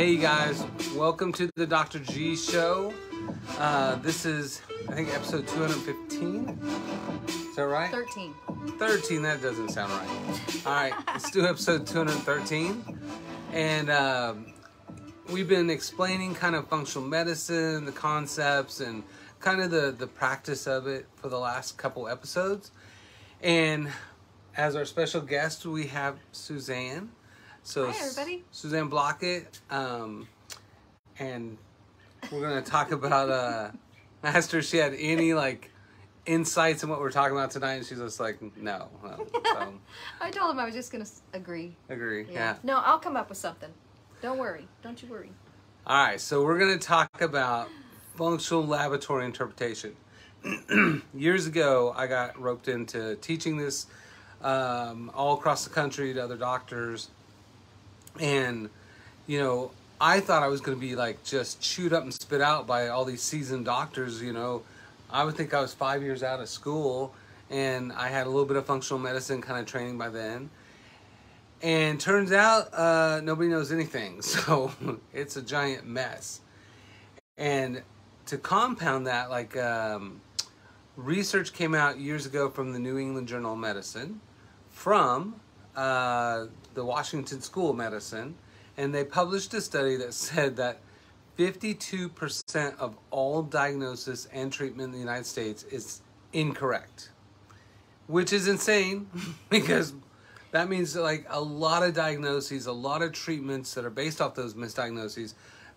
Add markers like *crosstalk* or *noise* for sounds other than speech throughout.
Hey guys, welcome to the Dr. G Show. Uh, this is, I think, episode 215. Is that right? 13. 13, that doesn't sound right. All right, let's do episode 213. And um, we've been explaining kind of functional medicine, the concepts, and kind of the, the practice of it for the last couple episodes. And as our special guest, we have Suzanne. So Hi, everybody. Suzanne Blockett. Um, and we're going to talk about, uh, I asked her if she had any like insights in what we're talking about tonight. And she's just like, no. no. *laughs* So, I told him I was just going to agree. agree. yeah. No, I'll come up with something. Don't worry. Don't you worry. All right, so we're going to talk about functional laboratory interpretation. *clears throat* Years ago, I got roped into teaching this um, all across the country to other doctors. And, you know, I thought I was going to be like just chewed up and spit out by all these seasoned doctors. You know, I would think I was five years out of school and I had a little bit of functional medicine kind of training by then. And turns out uh, nobody knows anything. *laughs* So it's a giant mess. And to compound that, like um, research came out years ago from the New England Journal of Medicine, from uh, the Washington School of Medicine, and they published a study that said that 52% of all diagnosis and treatment in the United States is incorrect, which is insane *laughs* because that means that, like a lot of diagnoses, a lot of treatments that are based off those misdiagnoses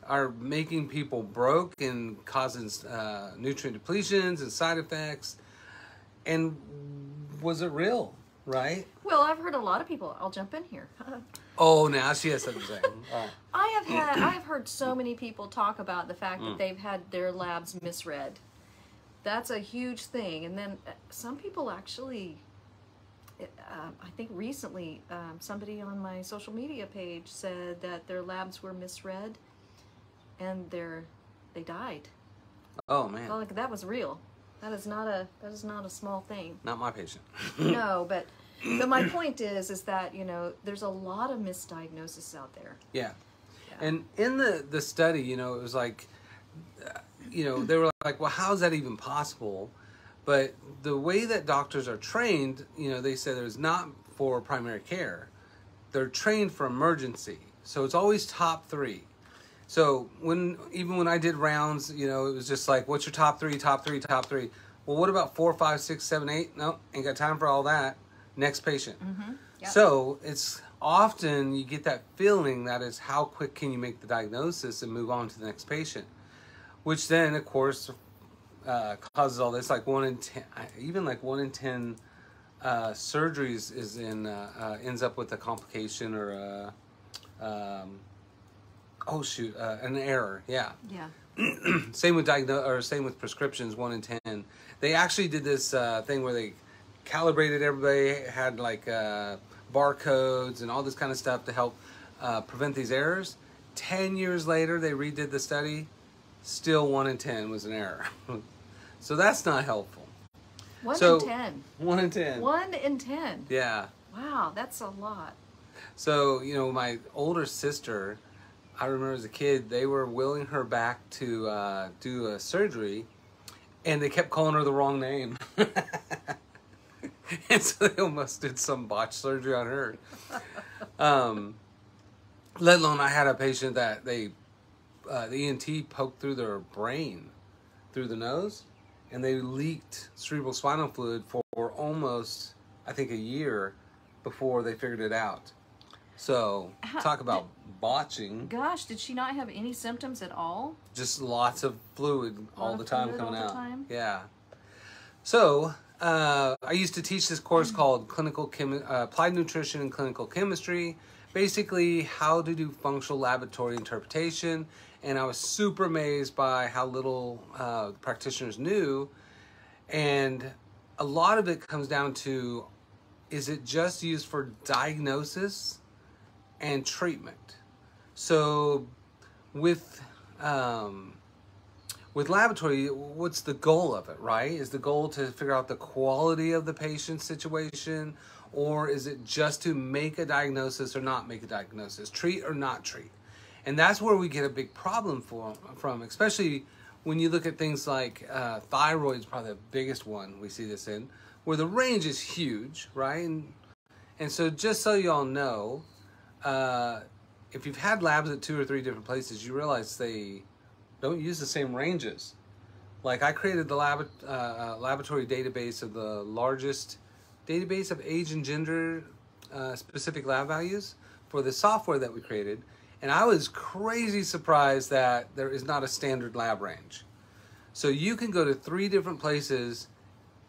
are making people broke and causing uh, nutrient depletions and side effects. And was it real? Right? Well, I've heard a lot of people. I'll jump in here. *laughs* Oh, now she has something to say. All right. *laughs* I have had. I have heard so many people talk about the fact Mm. that they've had their labs misread. That's a huge thing. And then uh, some people actually. uh, I think recently um, somebody on my social media page said that their labs were misread, and they're they died. Oh man, Well, like that was real. That is not a that is not a small thing. not my patient. *laughs* no, *laughs* but but my point is is that you know there's a lot of misdiagnosis out there. Yeah. Yeah. And in the the study, you know, it was like, you know, they were like, well, how is that even possible? But the way that doctors are trained, you know, they said it's not for primary care. They're trained for emergency. So it's always top three. So when even when I did rounds, you know, it was just like, what's your top three, top three, top three? Well, what about four, five, six, seven, eight? No, ain't got time for all that. Next patient. Yep. So it's often you get that feeling that is how quick can you make the diagnosis and move on to the next patient, which then of course uh, causes all this. Like one in ten, even like one in ten uh, surgeries is in uh, uh, ends up with a complication or a um, oh shoot uh, an error. Yeah Yeah. *clears throat* same with diagnose or same with prescriptions one in ten they actually did this uh, thing where they calibrated everybody had like uh, barcodes and all this kind of stuff to help uh, prevent these errors 10 years later they redid the study still one in ten was an error *laughs* so that's not helpful One So- in ten. one in ten One in ten. yeah Wow, that's a lot. So, you know, my older sister, I remember as a kid, they were willing her back to uh, do a surgery, and they kept calling her the wrong name. *laughs* and so they almost did some botched surgery on her. Um, let alone, I had a patient that they, uh, the ENT poked through their brain, through the nose, and they leaked cerebral spinal fluid for almost, I think, a year before they figured it out. So, How- talk about botching. Gosh, did she not have any symptoms at all? Just lots of fluid all the time coming out. time? Yeah. So, uh, I used to teach this course called Clinical Chemi- uh, Applied Nutrition and Clinical Chemistry. Basically, how to do functional laboratory interpretation. And I was super amazed by how little uh, practitioners knew. And a lot of it comes down to is it just used for diagnosis and treatment? So, with um, with laboratory, what's the goal of it, right? Is the goal to figure out the quality of the patient's situation, or is it just to make a diagnosis or not make a diagnosis, treat or not treat? And that's where we get a big problem for, from, especially when you look at things like uh, thyroid is probably the biggest one we see this in, where the range is huge, right? And, and so just so y'all know, uh, if you've had labs at two or three different places, you realize they don't use the same ranges. Like I created the lab, uh, uh laboratory database of the largest database of age and gender uh, specific lab values for the software that we created. And I was crazy surprised that there is not a standard lab range. So you can go to three different places,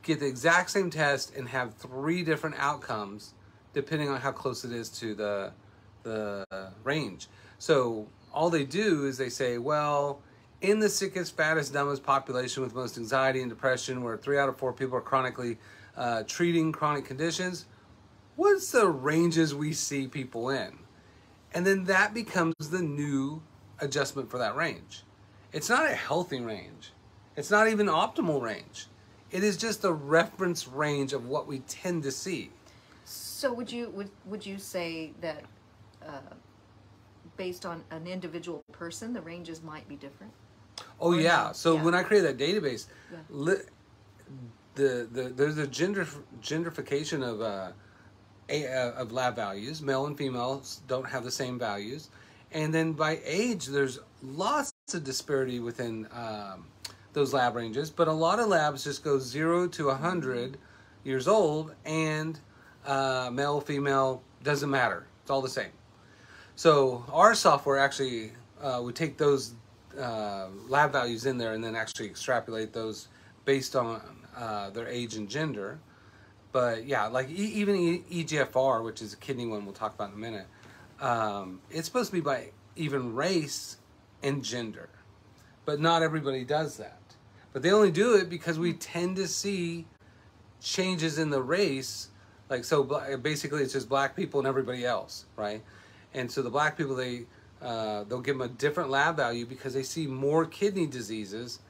get the exact same test, and have three different outcomes depending on how close it is to the, the range. So all they do is they say, well, in the sickest, fattest, dumbest population with most anxiety and depression, where three out of four people are chronically uh, treating chronic conditions, what's the ranges we see people in? And then that becomes the new adjustment for that range. It's not a healthy range. It's not even optimal range. It is just a reference range of what we tend to see. So would you would would you say that uh, based on an individual person, the ranges might be different? Oh or yeah. So yeah. when I created that database, yeah. li- the, the there's a gender genderification of uh, a, uh, of lab values. Male and females don't have the same values, and then by age, there's lots of disparity within um, those lab ranges. But a lot of labs just go zero to a hundred years old, and uh, male, female doesn't matter. It's all the same. So our software actually uh, would take those uh, lab values in there and then actually extrapolate those based on uh, their age and gender. But yeah, like e- even e- EGFR, which is a kidney one we'll talk about in a minute, um, it's supposed to be by even race and gender. But not everybody does that. But they only do it because we tend to see changes in the race. Like, so basically, it's just black people and everybody else, right? And so the black people, they uh, they'll give them a different lab value because they see more kidney diseases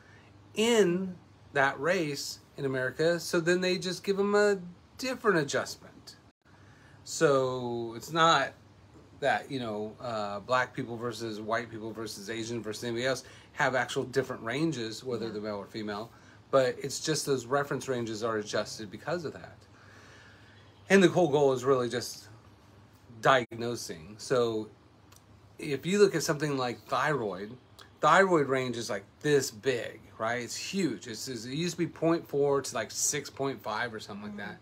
in that race in America. So then they just give them a different adjustment. So it's not that you know uh, black people versus white people versus Asian versus anybody else have actual different ranges, whether they're male or female. But it's just those reference ranges are adjusted because of that. And the whole goal is really just diagnosing. So if you look at something like thyroid, thyroid range is like this big, right? It's huge. It's, it used to be 0.4 to like 6.5 or something like that.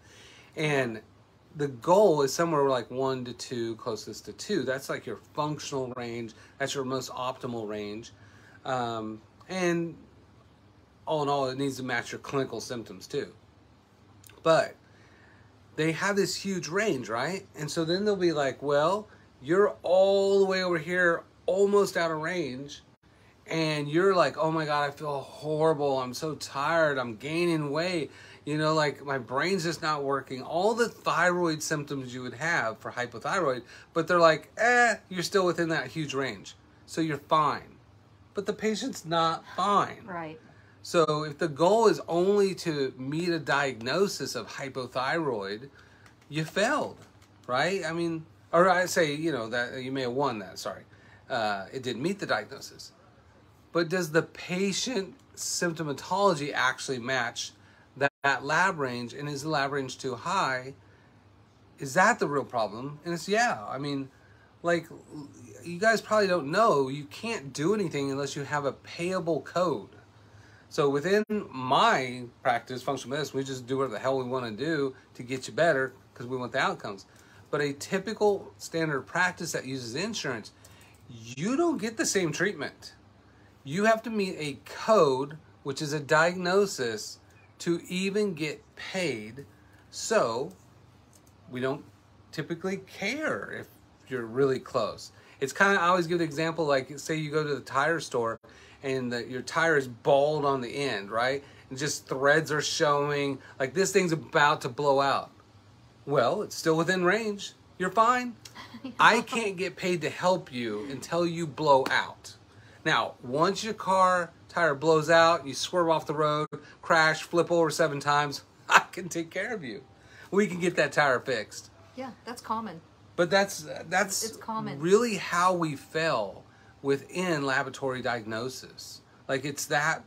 And the goal is somewhere like one to two, closest to two. That's like your functional range. That's your most optimal range. Um, and all in all, it needs to match your clinical symptoms too. But they have this huge range, right? And so then they'll be like, well, you're all the way over here, almost out of range, and you're like, oh my God, I feel horrible. I'm so tired. I'm gaining weight. You know, like my brain's just not working. All the thyroid symptoms you would have for hypothyroid, but they're like, eh, you're still within that huge range. So you're fine. But the patient's not fine. Right. So if the goal is only to meet a diagnosis of hypothyroid, you failed, right? I mean, or I say, you know, that you may have won that. Sorry, uh, it didn't meet the diagnosis. But does the patient symptomatology actually match that, that lab range? And is the lab range too high? Is that the real problem? And it's yeah. I mean, like you guys probably don't know, you can't do anything unless you have a payable code. So within my practice, functional medicine, we just do whatever the hell we want to do to get you better because we want the outcomes. But a typical standard practice that uses insurance, you don't get the same treatment. You have to meet a code, which is a diagnosis, to even get paid. So we don't typically care if you're really close. It's kind of, I always give the example like, say you go to the tire store and the, your tire is bald on the end, right? And just threads are showing, like this thing's about to blow out. Well, it's still within range. You're fine. *laughs* I can't get paid to help you until you blow out. Now, once your car tire blows out, you swerve off the road, crash, flip over seven times, *laughs* I can take care of you. We can get that tire fixed. Yeah, that's common. But that's that's it's common. really how we fail within laboratory diagnosis. Like it's that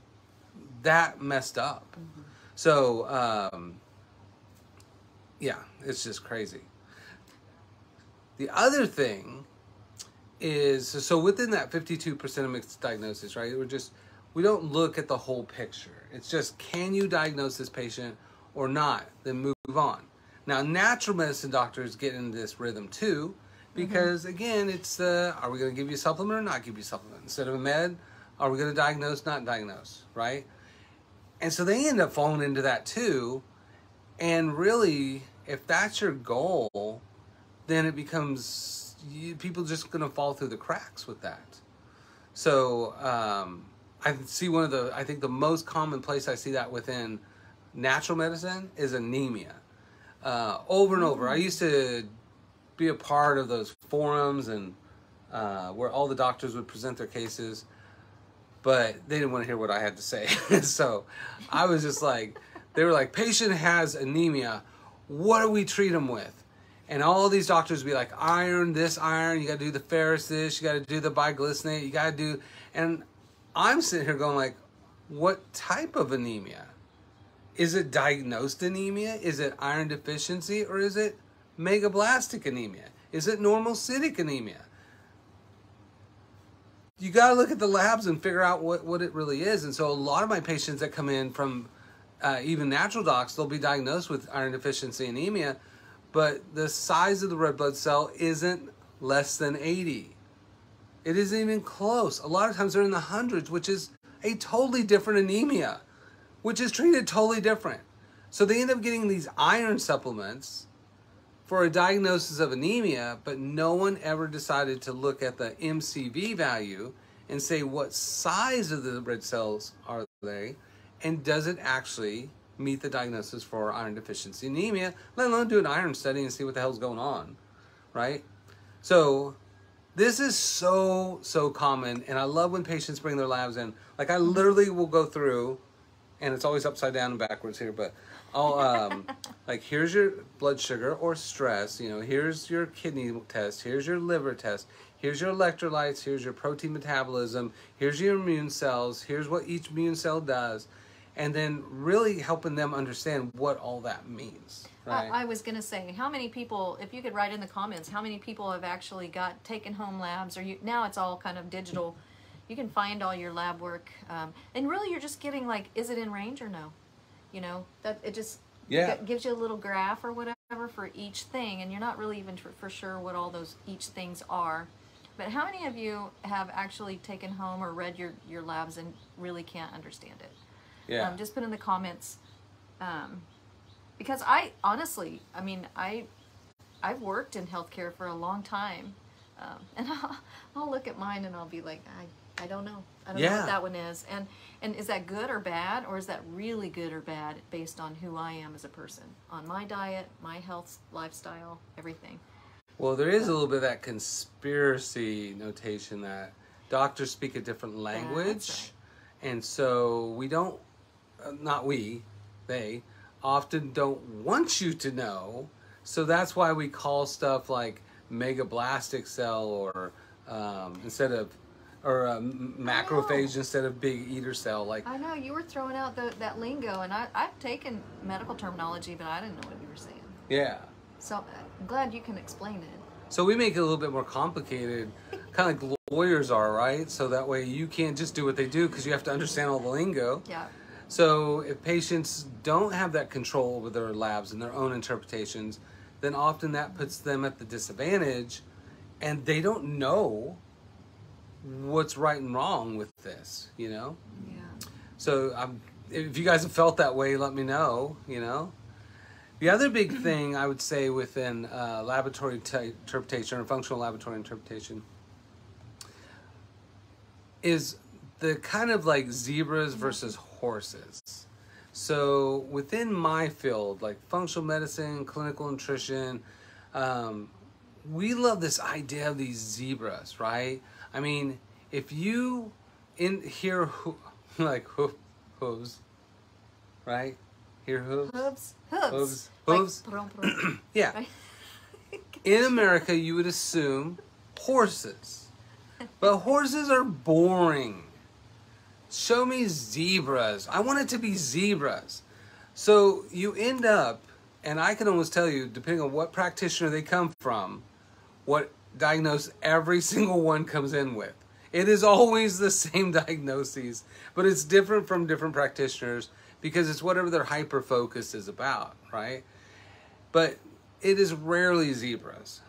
that messed up. So um, yeah, it's just crazy. The other thing is so within that 52% of mixed diagnosis, right? We're just we don't look at the whole picture. It's just can you diagnose this patient or not? Then move on. Now, natural medicine doctors get into this rhythm too, because mm-hmm. again, it's uh, are we going to give you a supplement or not give you a supplement instead of a med? Are we going to diagnose, not diagnose, right? And so they end up falling into that too. And really, if that's your goal, then it becomes you, people just going to fall through the cracks with that. So um, I see one of the I think the most common place I see that within natural medicine is anemia. Uh, over and over, I used to be a part of those forums and uh, where all the doctors would present their cases, but they didn't want to hear what I had to say. *laughs* so I was just like, they were like, patient has anemia. What do we treat them with? And all these doctors would be like, iron, this iron, you got to do the ferrous this, you got to do the bisglycinate, you got to do. And I'm sitting here going like, what type of anemia? Is it diagnosed anemia? Is it iron deficiency or is it megablastic anemia? Is it normocytic anemia? You got to look at the labs and figure out what, what it really is. And so a lot of my patients that come in from uh, even natural docs, they'll be diagnosed with iron deficiency anemia, but the size of the red blood cell isn't less than 80. It isn't even close. A lot of times they're in the hundreds, which is a totally different anemia, which is treated totally different. So they end up getting these iron supplements for a diagnosis of anemia, but no one ever decided to look at the MCV value and say what size of the red cells are they, and does it actually meet the diagnosis for iron deficiency anemia, let alone do an iron study and see what the hell's going on, right? So this is so, so common. And I love when patients bring their labs in. Like, I literally will go through, and it's always upside down and backwards here, but I'll, um, like, here's your blood sugar or stress. You know, here's your kidney test. Here's your liver test. Here's your electrolytes. Here's your protein metabolism. Here's your immune cells. Here's what each immune cell does. And then really helping them understand what all that means. Right. I, I was going to say, how many people, if you could write in the comments, how many people have actually got taken home labs, or you now it's all kind of digital. You can find all your lab work, um, and really you're just getting like, is it in range or no? You know that it just yeah. gives you a little graph or whatever for each thing, and you're not really even for sure what all those each things are. But how many of you have actually taken home or read your, your labs and really can't understand it? Yeah. Um, just put in the comments. Um, because I honestly, I mean, I I've worked in healthcare for a long time, um, *laughs* and I'll, I'll look at mine and I'll be like, I I don't know, I don't yeah. know what that one is, and and is that good or bad, or is that really good or bad based on who I am as a person, on my diet, my health, lifestyle, everything. Well, there is a little bit of that conspiracy notation that doctors speak a different language, right. and so we don't, uh, not we, they often don't want you to know. So that's why we call stuff like megablastic cell or um, instead of or uh, a macrophage instead of big eater cell. Like I know you were throwing out the, that lingo, and I, I've taken medical terminology, but I didn't know what you were saying. Yeah. So I'm glad you can explain it. So we make it a little bit more complicated, kind of like lawyers are, right? So that way you can't just do what they do because you have to understand all the lingo. Yeah. So if patients don't have that control over their labs and their own interpretations, then often that puts them at the disadvantage and they don't know what's right and wrong with this, you know? Yeah. So um, if you guys have felt that way, let me know, you know? The other big *clears throat* thing I would say within uh, laboratory interpretation or functional laboratory interpretation is the kind of like zebras versus horses. So within my field, like functional medicine, clinical nutrition, um, we love this idea of these zebras, right? I mean, if you in hear *laughs* ho- like ho- hooves, right? Hear hooves, hooves, hooves, hooves, hooves. *clears throat* yeah. in America, you would assume horses. *laughs* but horses are boring. Show me zebras. I want it to be zebras. So you end up, and I can almost tell you, depending on what practitioner they come from, what diagnosis every *laughs* single one comes in with. It is always the same *laughs* diagnoses, but it's different from different practitioners because it's whatever their hyper focus is about, right? But it is rarely zebras.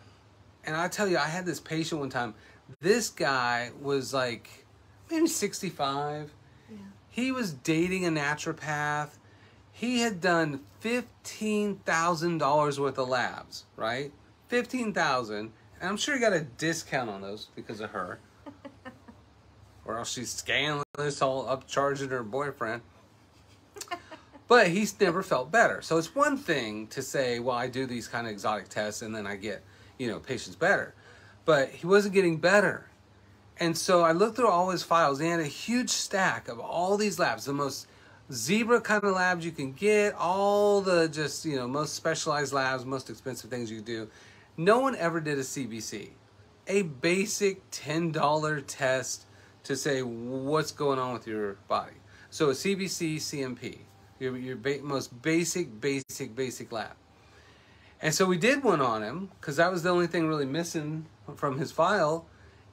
And I tell you, I had this patient one time. This guy was like maybe 65. Yeah. He was dating a naturopath. He had done $15,000 worth of labs, right? 15,000. And I'm sure he got a discount on those because of her. *laughs* or else she's scandalous, all upcharging her boyfriend. But he's never felt better. So it's one thing to say, well, I do these kind of exotic tests and then I get, you know, patients better. But he wasn't getting better. And so I looked through all his files. He had a huge stack of all these labs, the most zebra kind of labs you can get, all the just, you know, most specialized labs, most expensive things you can do. No one ever did a CBC, a basic $10 test to say what's going on with your body. So a CBC, CMP, your, your ba- most basic, basic, basic lab. And so we did one on him because that was the only thing really missing from his file.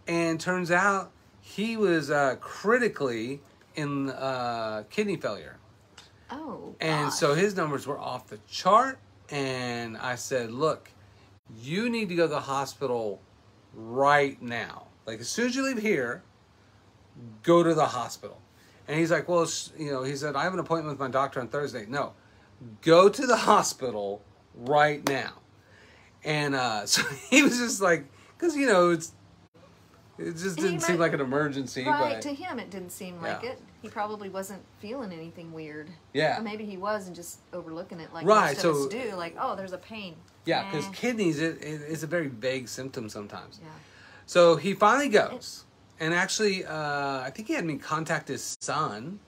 And turns out he was uh, critically in uh, kidney failure. Oh. And gosh. so his numbers were off the chart. And I said, look, you need to go to the hospital right now. Like, as soon as you leave here, go to the hospital. And he's like, well, you know, he said, I have an appointment with my doctor on Thursday. No, go to the hospital right now. And uh, *laughs* so he was just like, because, you know, it's, it just didn't seem like an emergency. Right, but to him it didn't seem like Yeah. it. He probably wasn't feeling anything weird. Yeah. Or maybe he was and just overlooking it like Right, most of so- us do. Like, oh, there's a pain. yeah, because kidneys, it, it, it's a very vague symptom sometimes. yeah. So he finally goes, and actually, uh, I think he had me contact his son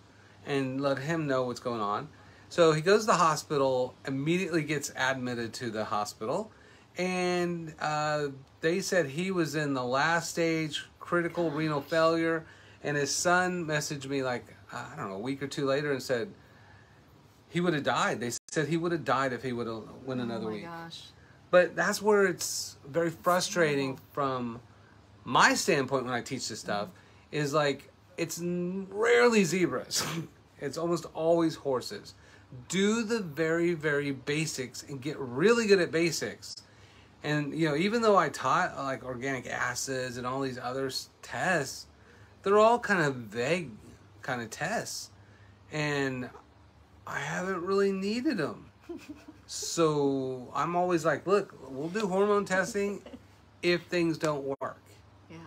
and let him know what's going on. So he goes to the hospital, immediately gets admitted to the hospital, and uh, they said he was in the last stage, critical renal failure. And his son messaged me like I don't know a week or two later and said he would have died. They said he would have died if he would have went another oh my week. gosh. But that's where it's very frustrating from my standpoint when I teach this stuff is like it's rarely zebras. *laughs* it's almost always horses. Do the very very basics and get really good at basics. And you know, even though I taught like organic acids and all these other tests, they're all kind of vague kind of tests. And I haven't really needed them. So I'm always like, look, we'll do hormone testing if things don't work. Yeah.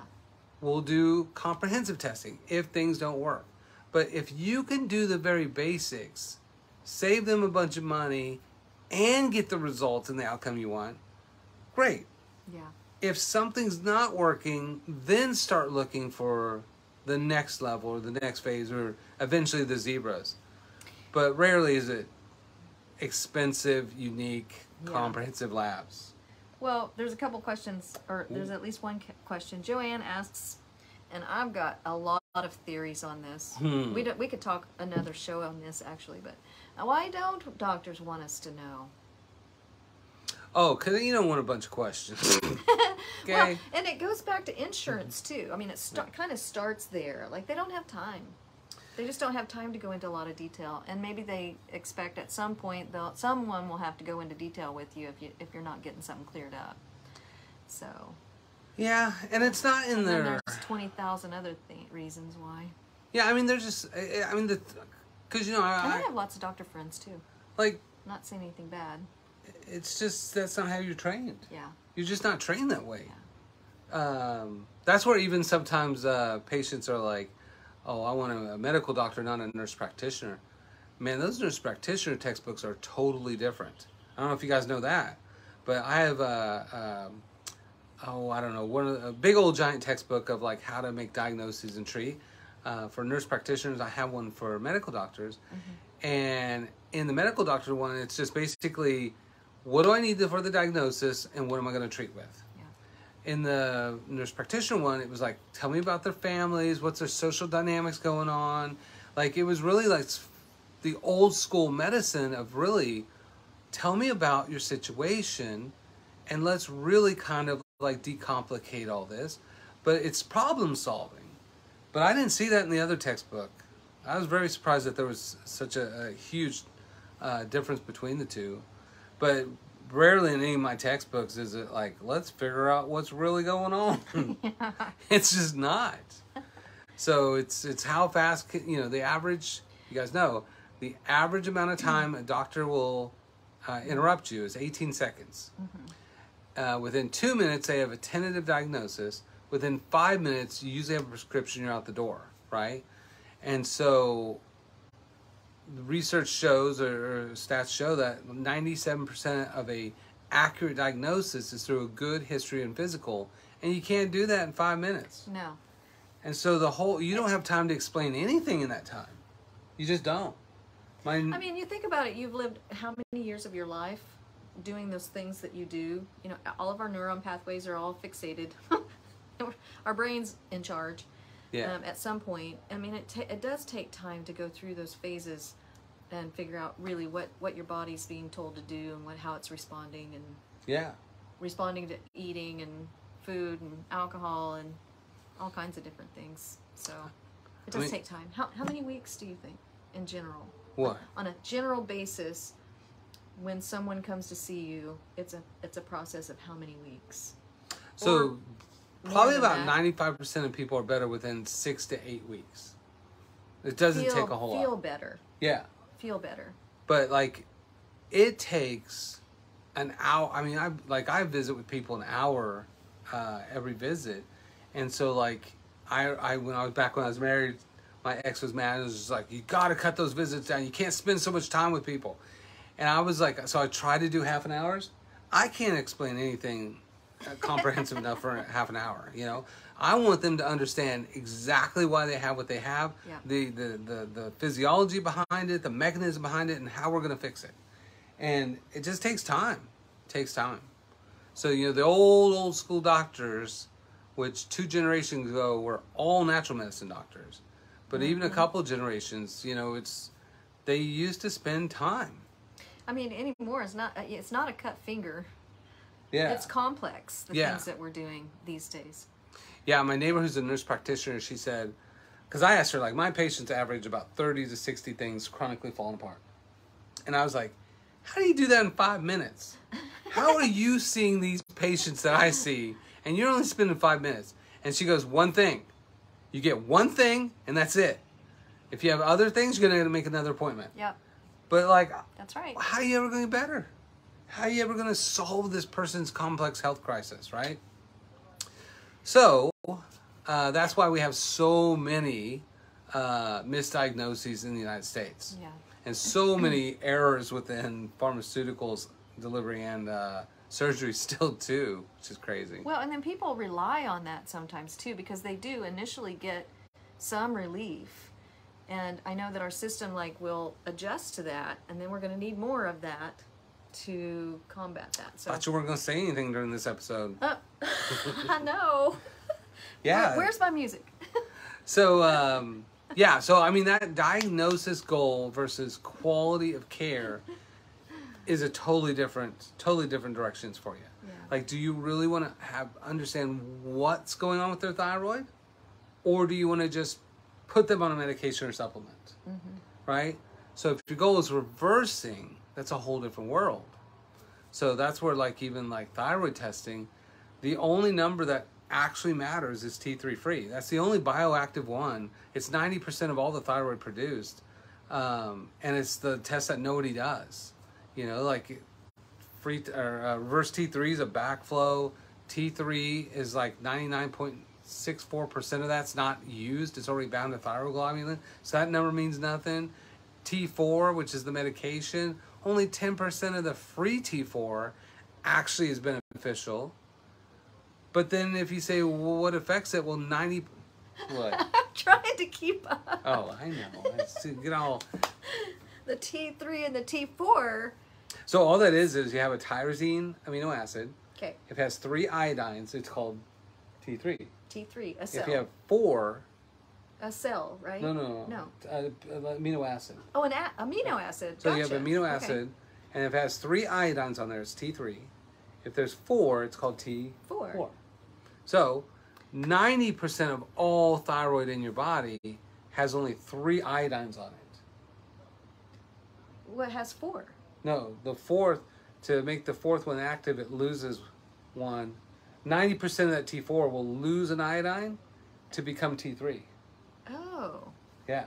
We'll do comprehensive testing if things don't work. But if you can do the very basics, save them a bunch of money, and get the results and the outcome you want, great. Yeah. If something's not working, then start looking for the next level or the next phase or eventually the zebras. But rarely is it expensive, unique, Yeah. comprehensive labs. Well, there's a couple questions, or there's at least one question. Joanne asks, and I've got a lot of theories on this. Hmm. We don't, we could talk another show on this actually, but why don't doctors want us to know? Oh, because you don't want a bunch of questions. *laughs* okay. Well, and it goes back to insurance too. I mean, it sta- kind of starts there. Like they don't have time. They just don't have time to go into a lot of detail, and maybe they expect at some point they'll someone will have to go into detail with you if you if you're not getting something cleared up. So yeah, and it's not in and then there. there's twenty thousand other th- reasons why. Yeah, I mean, there's just, I I mean, the, because you know, And I I, have lots of doctor friends too. like, Not saying anything bad. It's just that's not how you're trained. Yeah. You're just not trained that way. Um, that's where even sometimes uh, patients are like, "Oh, I want a, a medical doctor, not a nurse practitioner." Man, those nurse practitioner textbooks are totally different. I don't know if you guys know that, but I have a, um, oh, I don't know, one of the, a big old giant textbook of like how to make diagnoses and treat. Uh, for nurse practitioners, I have one for medical doctors, and in the medical doctor one, it's just basically what do I need for the diagnosis and what am I going to treat with. Yeah. in the nurse practitioner one, it was like, tell me about their families, what's their social dynamics going on. Like it was really like the old school medicine of really tell me about your situation and let's really kind of like decomplicate all this. But it's problem solving. But I didn't see that in the other textbook. I was very surprised that there was such a, a huge uh, difference between the two. But rarely in any of my textbooks is it like, let's figure out what's really going on. *laughs* *laughs* it's just not. So it's it's how fast can, you know the average. You guys know the average amount of time a doctor will uh, interrupt you is 18 seconds. Uh, within two minutes, they have a tentative diagnosis. Within five minutes, you usually have a prescription. You're out the door, right? And so, research shows or, or stats show that 97% of a accurate diagnosis is through a good history and physical, and you can't do that in five minutes. No. And so the whole you don't have time to explain anything in that time. You just don't. My I mean, you think about it. You've lived how many years of your life doing those things that you do? You know, all of our neuron pathways are all fixated. *laughs* our brain's in charge. Yeah. Um, at some point, I mean, it ta- it does take time to go through those phases and figure out really what what your body's being told to do and what how it's responding and yeah. responding to eating and food and alcohol and all kinds of different things. So it I does mean- take time. How how many weeks do you think in general? What? on a general basis when someone comes to see you it's a it's a process of how many weeks So Or probably about ninety five percent of people are better within six to eight weeks. It doesn't feel, take a whole feel lot. better Yeah. feel better But like it takes an hour I mean I like I visit with people an hour uh, every visit. And so like I I when I was back when I was married, my ex was mad and was just like, You gotta cut those visits down. You can't spend so much time with people. And I was like so I tried to do half an hours. I can't explain anything comprehensive enough for half an hour, you know. I want them to understand exactly why they have what they have, Yeah. the, the, the, the physiology behind it, the mechanism behind it, and how we're going to fix it. And it just takes time. takes time. So, you know, the old, old school doctors, which two generations ago were all natural medicine doctors, but even a couple generations, you know, it's, they used to spend time. i mean anymore it's not uh, it's not a cut finger Yeah. it's complex the Yeah. things that we're doing these days Yeah, my neighbor who's a nurse practitioner, she said, because I asked her, like, my patients average about 30 to 60 things chronically falling apart. And I was like, how do you do that in five minutes? How are you seeing these patients that I see and you're only spending five minutes? And she goes, one thing. You get one thing and that's it. If you have other things, you're going to make another appointment. yep But, like, that's right how are you ever going to get better? How are you ever going to solve this person's complex health crisis, right? So, uh, that's why we have so many uh, misdiagnoses in the United States yeah and so many *clears throat* errors within pharmaceuticals delivery and uh, surgery *laughs* still, too, which is crazy. well and then people rely on that sometimes too because they do initially get some relief and i know that our system like will adjust to that and then we're going to need more of that to combat that so I Thought you weren't going to say anything during this episode. Uh, *laughs* I know. *laughs* Yeah. Where's my music? *laughs* So, um, yeah, so I mean, that diagnosis goal versus quality of care is a totally different, totally different directions for you. Yeah. Like, do you really want to have understand what's going on with their thyroid, or do you want to just put them on a medication or supplement? Right. So, if your goal is reversing, that's a whole different world. So that's where, like, even like thyroid testing, the only number that actually matters is T3 free. That's the only bioactive one. It's 90% of all the thyroid produced. Um, and it's the test that nobody does. You know, like free or uh, reverse T3 is a backflow. T3 is like 99.64% of that's not used. It's already bound to thyroglobulin. So that number means nothing. T4, which is the medication, only 10% of the free T4 actually is beneficial. But then if you say, well, what affects it? Well, 90. What? *laughs* I'm trying to keep up. Oh, I know. I see- get all. *laughs* The T3 and the T4. So all that is is you have a tyrosine amino acid, Okay. If it has three iodines, it's called T3. T3, a If you have four, a cell, right? no, no, no, No. Uh, uh, amino acid. Oh, an a- amino acid. So you have amino Okay. acid, and if it has three iodines on there, it's T3. If there's four, it's called T4. Four. So, 90% of all thyroid in your body has only three iodines on it. What has four? No, the fourth, to make the fourth one active, it loses one. 90% of that T4 will lose an iodine to become T3. Yeah.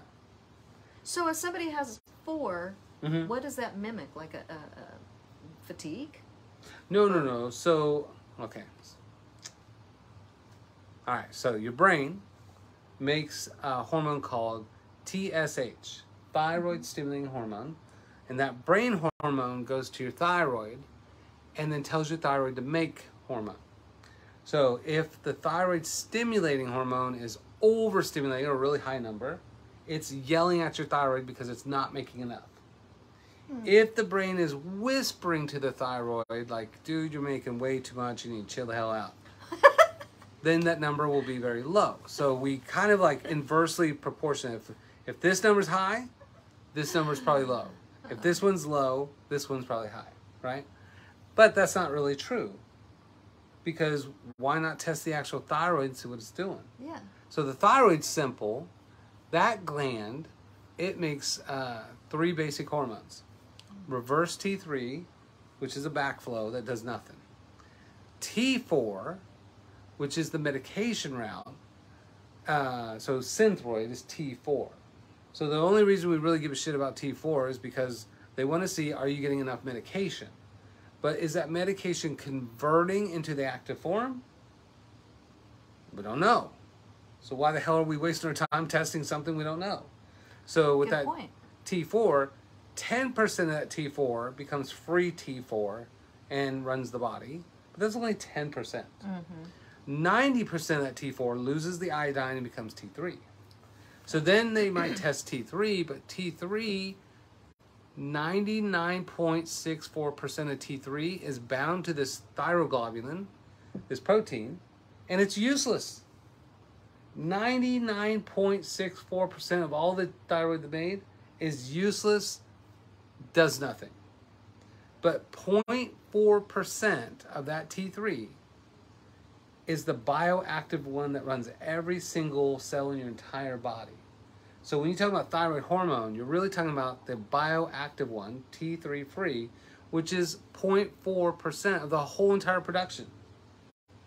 So if somebody has 4 Mhm. what does that mimic? Like a, a, a fatigue? No, no, no. So, okay. All right. So your brain makes a hormone called TSH, thyroid stimulating hormone, and that brain hormone goes to your thyroid, and then tells your thyroid to make hormone. So if the thyroid stimulating hormone is overstimulating a really high number, it's yelling at your thyroid because it's not making enough. Hmm. If the brain is whispering to the thyroid, like, dude, you're making way too much, you need to chill the hell out, *laughs* then that number will be very low. So we kind of like inversely proportionate. If, if this number's high, this number's probably low. If this one's low, this one's probably high, right? But that's not really true. Because why not test the actual thyroid and see what it's doing? Yeah. So the thyroid's simple. That gland, it makes uh, three basic hormones. Reverse T3, which is a backflow that does nothing. T4, which is the medication route. Uh, so Synthroid is T4. So the only reason we really give a shit about T4 is because they want to see are you getting enough medication? But is that medication converting into the active form? We don't know. So why the hell are we wasting our time testing something we don't know? So with Good that point. T4, 10% of that T4 becomes free T4 and runs the body. But that's only 10%. percent mm-hmm. 90% of that T4 loses the iodine and becomes T3. So then they might *clears throat* test T3, but T3, 99.64% of T3 is bound to this thyroglobulin, this protein, and it's useless. 99.64% of all the thyroid made is useless, does nothing. But 0.4% of that T3 is the bioactive one that runs every single cell in your entire body. So when you talk about thyroid hormone, you're really talking about the bioactive one, T3 free, which is 0.4% of the whole entire production.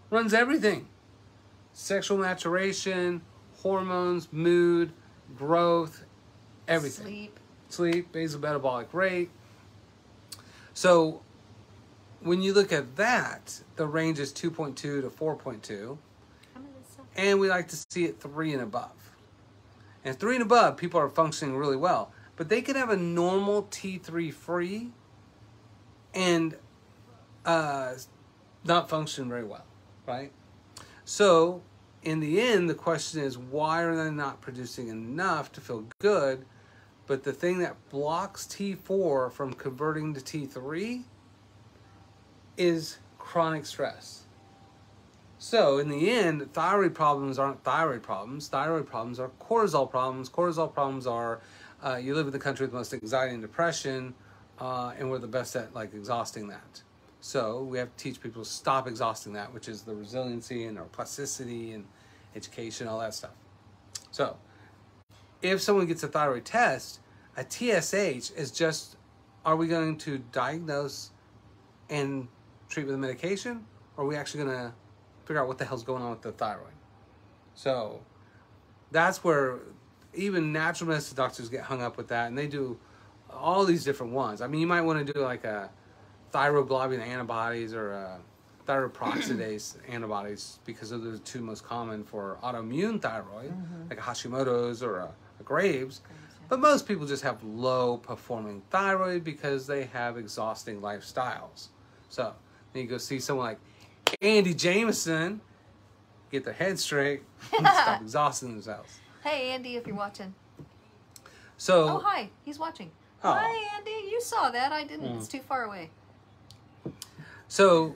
Runs everything. Sexual maturation, hormones, mood, growth, everything Sleep. sleep, basal metabolic rate. So when you look at that, the range is 2.2 to 4.2, How many is that? and we like to see it 3 and above. And 3 and above, people are functioning really well. But they could have a normal T3 free and uh, not function very well, right? So, in the end, the question is why are they not producing enough to feel good? But the thing that blocks T4 from converting to T3 is chronic stress. So, in the end, thyroid problems aren't thyroid problems. Thyroid problems are cortisol problems. Cortisol problems are uh, you live in the country with the most anxiety and depression, uh, and we're the best at like exhausting that. So we have to teach people to stop exhausting that, which is the resiliency and our plasticity and education, all that stuff. So, if someone gets a thyroid test, a TSH is just are we going to diagnose and treat with a medication, or are we actually going to figure out what the hell's going on with the thyroid? So, that's where even natural medicine doctors get hung up with that, and they do all these different ones. I mean, you might want to do like a thyroglobulin antibodies or uh, a thyroperoxidase *clears throat* antibodies because those are the two most common for autoimmune thyroid, mm-hmm. like a Hashimoto's or uh, a, a Graves. But most people just have low performing thyroid because they have exhausting lifestyles. So then you go see someone like Andy Jameson, get their head straight, *laughs* and stop *laughs* exhausting themselves. Hey, Andy, if you're watching. So Oh, hi. He's watching. Oh. Hi, Andy. You saw that. I didn't. It's hmm. too far away. So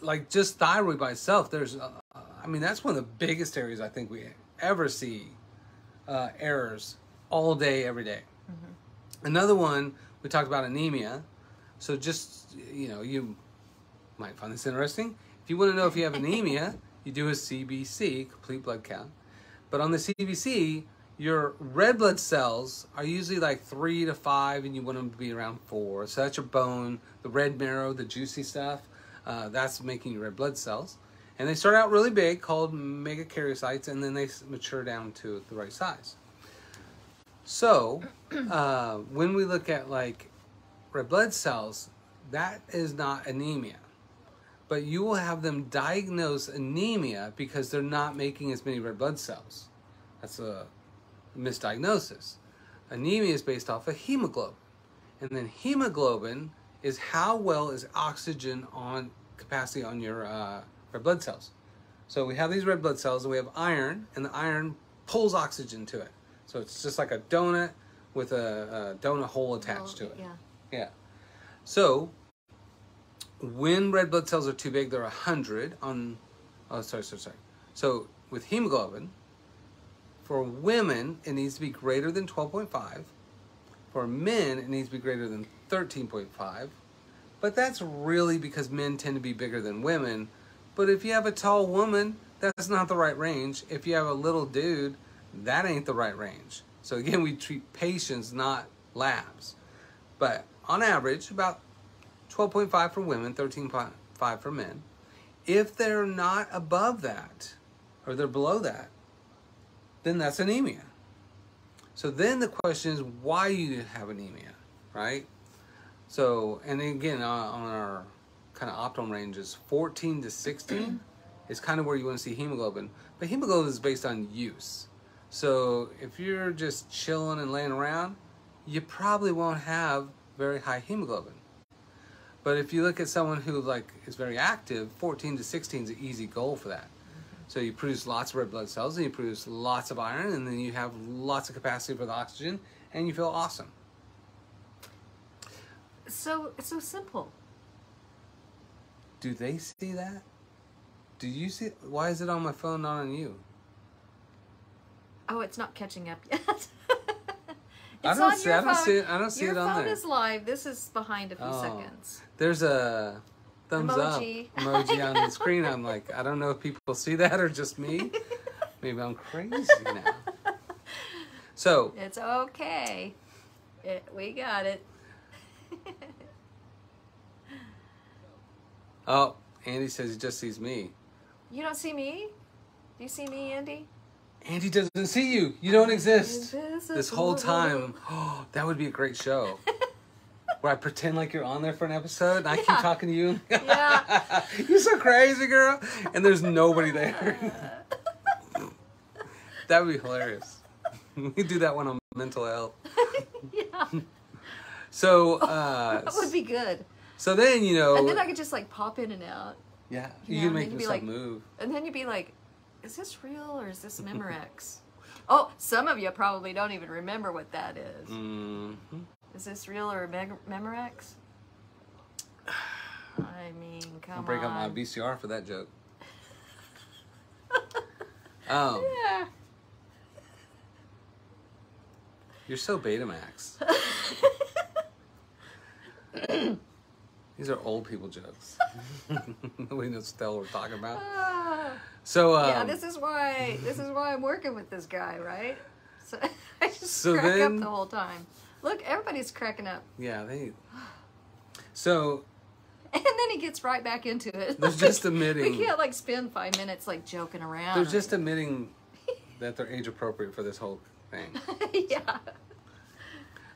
like just thyroid by itself, there's, uh, I mean, that's one of the biggest areas I think we ever see uh, errors all day, every day. Another one we talked about anemia. So just you know, you might find this interesting. If you want to know if you have anemia, you do a CBC, complete blood count. But on the CBC, your red blood cells are usually like three to five, and you want them to be around four. So that's your bone, the red marrow, the juicy stuff. Uh, that's making your red blood cells. And they start out really big, called megakaryocytes, and then they mature down to the right size. So, uh, when we look at like red blood cells, that is not anemia. But you will have them diagnose anemia because they're not making as many red blood cells. That's a misdiagnosis. Anemia is based off of hemoglobin. And then hemoglobin is how well is oxygen on capacity on your uh, red blood cells. So we have these red blood cells and we have iron, and the iron pulls oxygen to it. So it's just like a donut with a, a donut hole attached to it. Yeah. Yeah. So when red blood cells are too big, they're 100 on. Oh, sorry, sorry, sorry. So with hemoglobin, for women, it needs to be greater than 12.5. For men, it needs to be greater than 13.5. But that's really because men tend to be bigger than women. But if you have a tall woman, that's not the right range. If you have a little dude, that ain't the right range. So again, we treat patients, not labs. But on average, about 12.5 for women, 13.5 for men. If they're not above that, or they're below that, then that's anemia. So then the question is why you have anemia, right? So, and again, uh, on our kind of optimum ranges, 14 to 16 is kind of where you want to see hemoglobin. But hemoglobin is based on use. So if you're just chilling and laying around, you probably won't have very high hemoglobin. But if you look at someone who like is very active, 14 to 16 is an easy goal for that. So you produce lots of red blood cells and you produce lots of iron and then you have lots of capacity for the oxygen and you feel awesome. So it's so simple. Do they see that? Do you see why is it on my phone not on you? Oh, it's not catching up yet. *laughs* I don't on see- I don't see it- I don't see your it on phone there. is live. This is behind a few Oh. seconds. There's a thumbs Emoji. up emoji on the screen. I'm like, I don't know if people see that or just me. *laughs* Maybe I'm crazy now. So It's okay. It, we got it. *laughs* Oh, Andy says he just sees me. You don't see me? Do you see me, Andy? Andy doesn't see you. You don't exist. Invisible. This whole time. Oh, *gasps* that would be a great show. *laughs* Where I pretend like you're on there for an episode and I keep talking to you. Yeah. *laughs* you're so crazy, girl. And there's nobody there. *laughs* that would be hilarious. We do that one on mental health. *laughs* yeah, So, uh, that would be good. so then you know, And then I could just like pop in and out. yeah, you know, can make yourself like- move. And then you'd be like, is this real or is this Memorex? oh, some of you probably don't even remember what that is. hmm Is this real or Meg- Memorex? I mean, come on. I'll break on. up my VCR for that joke. *laughs* um, Yeah. you're so Betamax. *laughs* These are old people jokes. Nobody knows what the hell we're talking about. Ah. So, um, yeah, this is why this is why I'm working with this guy, right? So *laughs* I just So crack then- up the whole time. Look, everybody's cracking up, yeah, they. *sighs* So and then he gets right back into it. They're just *laughs* admitting. we can't like spend five minutes like joking around. they're just admitting that they're age appropriate for this whole thing. *laughs* yeah.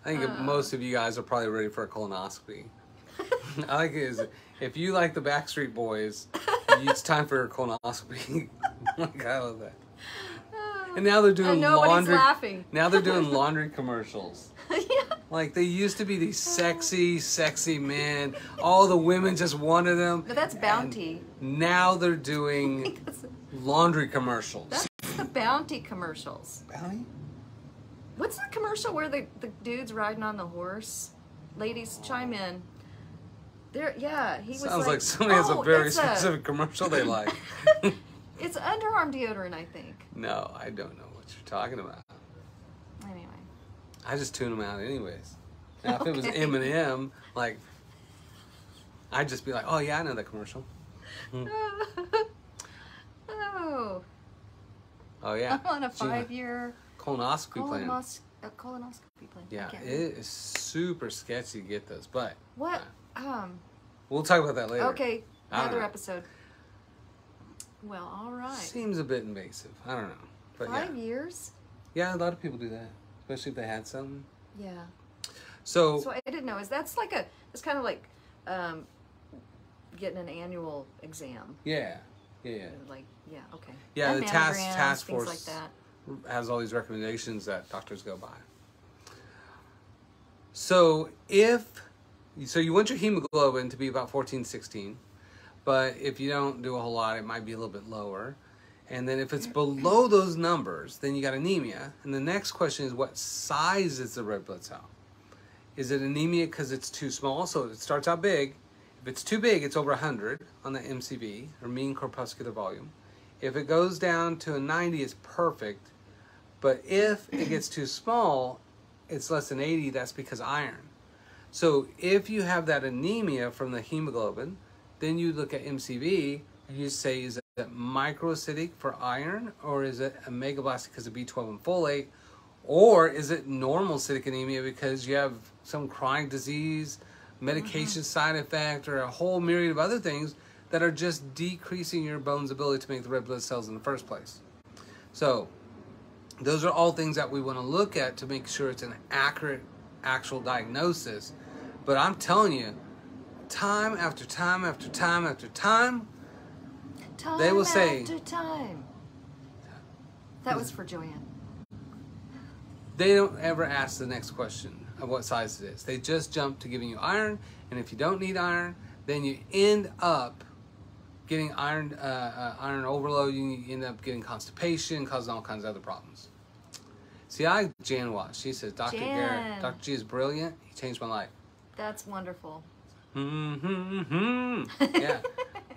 I think Uh. most of you guys are probably ready for a colonoscopy. *laughs* I like it is if you like the Backstreet Boys, it's time for a colonoscopy. like I love that. And now they're doing laundry. laughing. Now they're doing laundry commercials. Yeah. Like they used to be these sexy, sexy men. All the women just wanted them. But that's Bounty. And now they're doing *laughs* laundry commercials. that's the Bounty commercials. Bounty? What's the commercial where the, the dude's riding on the horse? Ladies, chime in. There, yeah, he was Sounds like, like, somebody has "Oh, a very it's specific commercial they like. *laughs* It's underarm deodorant, I think. no, I don't know what you're talking about. I just tune them out anyways. Now, if it was Okay. Eminem, like, I'd just be like, oh yeah, I know that commercial. oh, Oh yeah. I'm on a five-year colonoscopy plan. colonoscopy plan. Yeah, it remember. is super sketchy to get those, but What? Um. we'll talk about that later. Okay, another episode. Well, all right. Seems a bit invasive. I don't know, but Five yeah, years. yeah, a lot of people do that, especially if they had some. Yeah. So, So I didn't know. Is that's like a? It's kind of like, um, getting an annual exam. yeah, yeah, yeah. Like, yeah, okay. Yeah, And the task- task force- like that. has all these recommendations that doctors go by. So if so you want your hemoglobin to be about 14 16 but if you don't do a whole lot it might be a little bit lower and then if it's below those numbers then you got anemia. And the next question is what size is the red blood cell? Is it anemia because it's too small? So it starts out big if it's too big it's over 100 on the mcv or mean corpuscular volume. If it goes down to a 90 it's perfect. But if it gets too small it's less than 80 that's because iron. So if you have that anemia from the hemoglobin then you look at mcv and you say is it microcytic for iron or is it a megablastic because of b12 and folate? Or is it normocytic anemia because you have some chronic disease medication mm-hmm. side effect or a whole myriad of other things that are just decreasing your bone's ability to make the red blood cells in the first place? So those are all things that we want to look at to make sure it's an accurate actual diagnosis. But i'm telling you time after time after time after time Time They will say- time. That was for Joanne. they don't ever ask the next question of what size it is. They just jump to giving you iron and if you don't need iron then you end up getting iron uh, uh, iron overload. You end up getting constipation causing all kinds of other problems. See i Jan Watts she says dr garrett dr g is brilliant. He changed my life. That's wonderful. hmm *laughs* yeah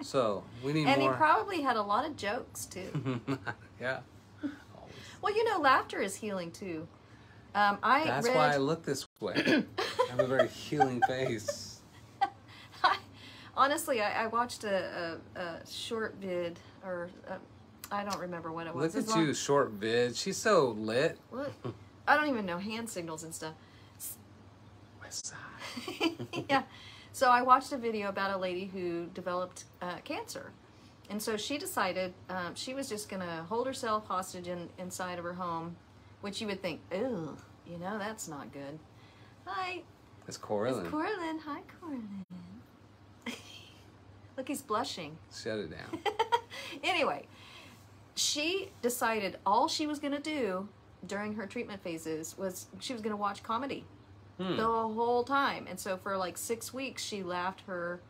so we need And he probably had a lot of jokes too. *laughs* yeah well, you know, laughter is healing too. Um, I that's read. why i look this way *coughs* i have a very healing face *laughs* I, honestly, I, I watched a, a, a short vid, or uh I don't remember what it was. look at long- you short vid she's so lit What? I don't even know hand signals and stuff. *laughs* West side. yeah. So I watched a video about a lady who developed uh, cancer. And so she decided um, she was just going to hold herself hostage in, inside of her home, which you would think, ew, you know, that's not good. Hi, It's it's Corlin. Corlin. Hi, Corlin. *laughs* Look, he's blushing. Shut it down. *laughs* anyway, she decided all she was going to do during her treatment phases was she was going to watch comedy Hmm. the whole time. And so for like six weeks, she laughed her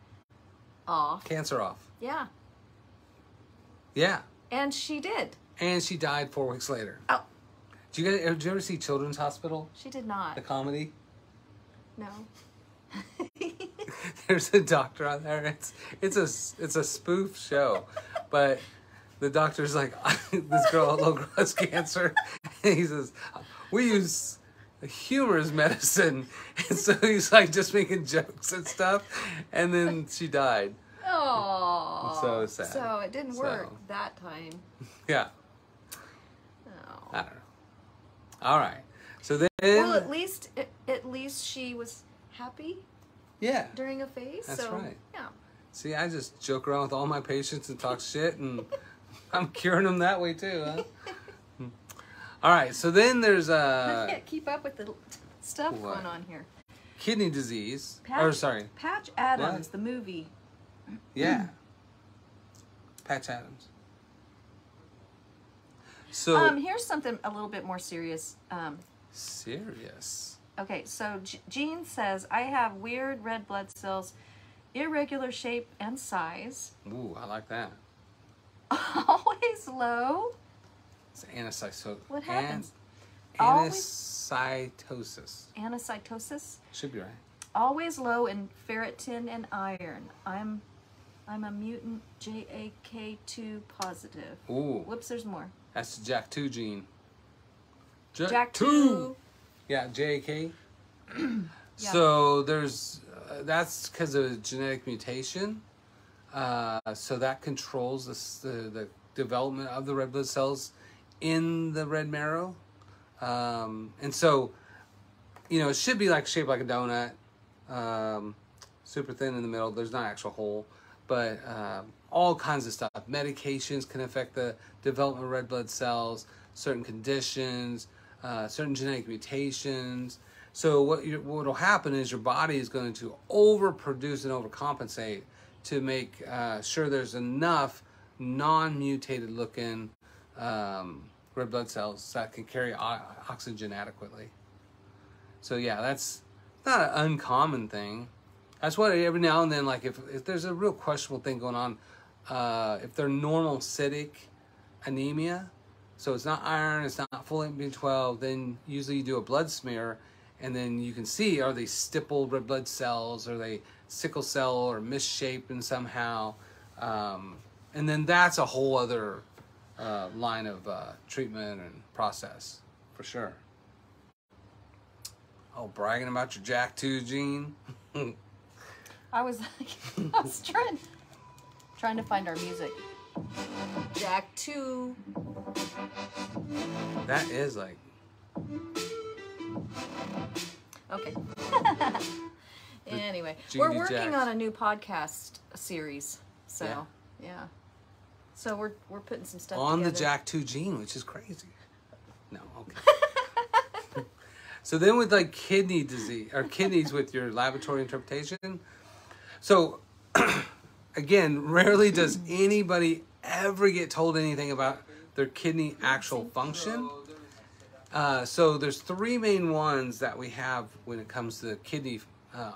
off. Cancer off. Yeah. Yeah. And she did. And she died four weeks later. Oh, Did you guys did you ever see Children's Hospital? she did not. The comedy? No. *laughs* There's a doctor on there. It's it's a it's a spoof show, but the doctor's like, *laughs* this girl, little girl has cancer, *laughs* and he says, we use humor as *laughs* medicine, and so he's like just making jokes and stuff, and then she died. Oh. So sad. So it didn't work So. that time. *laughs* Yeah, Oh. I don't know. All right, so then Well, at least at, at least she was happy yeah. during a phase. That's so right. yeah. See, I just joke around with all my patients and talk shit, and *laughs* I'm curing them that way too, huh? All right, so then there's I uh, can't keep up with the stuff What? going on here. kidney disease. Patch, Or sorry, Patch Adams, the movie. yeah, *clears throat* Patch Adams. So Um, here's something a little bit more serious. Um, serious. okay, so G- Jean says I have weird red blood cells, irregular shape and size, Ooh, I like that. *laughs* always low. It's anisocytosis. What happens? An-. Anisocytosis, Should be right. always low in ferritin and iron. I'm I'm a mutant JAK2 positive. Ooh, Whoops, there's more. that's the JAK2 gene. JAK2. Yeah, JAK. *clears throat* So there's uh, that's because of a genetic mutation. Uh, so that controls the, the the development of the red blood cells in the red marrow, um, and so you know it should be like shaped like a donut, um, super thin in the middle. There's not actual hole, but um, all kinds of stuff. Medications can affect the development of red blood cells. Certain conditions, uh, certain genetic mutations. So what what will happen is your body is going to overproduce and overcompensate to make uh, sure there's enough non-mutated looking um, red blood cells that can carry oxygen adequately. So yeah, that's not an uncommon thing. That's what every now and then, like if, if there's a real questionable thing going on, uh, if they're normocytic anemia, so it's not iron, it's not folate B12, then usually you do a blood smear and then you can see are they stippled red blood cells, are they sickle cell or misshapen somehow. Um, and then that's a whole other uh, line of uh, treatment and process for sure. Oh, bragging about your JAK2 gene. *laughs* I was like, *laughs* I was trying, trying to find our music. Jack two. That is like Okay. *laughs* anyway, we're working Jacks. on a new podcast series. So Yeah. yeah. So we're we're putting some stuff on the together. JAK2 gene, which is crazy. No, okay. *laughs* so then with like kidney disease or kidneys with your laboratory interpretation. So *clears throat* again, rarely does anybody ever get told anything about their kidney actual function. Uh, so there's three main ones that we have when it comes to kidney uh,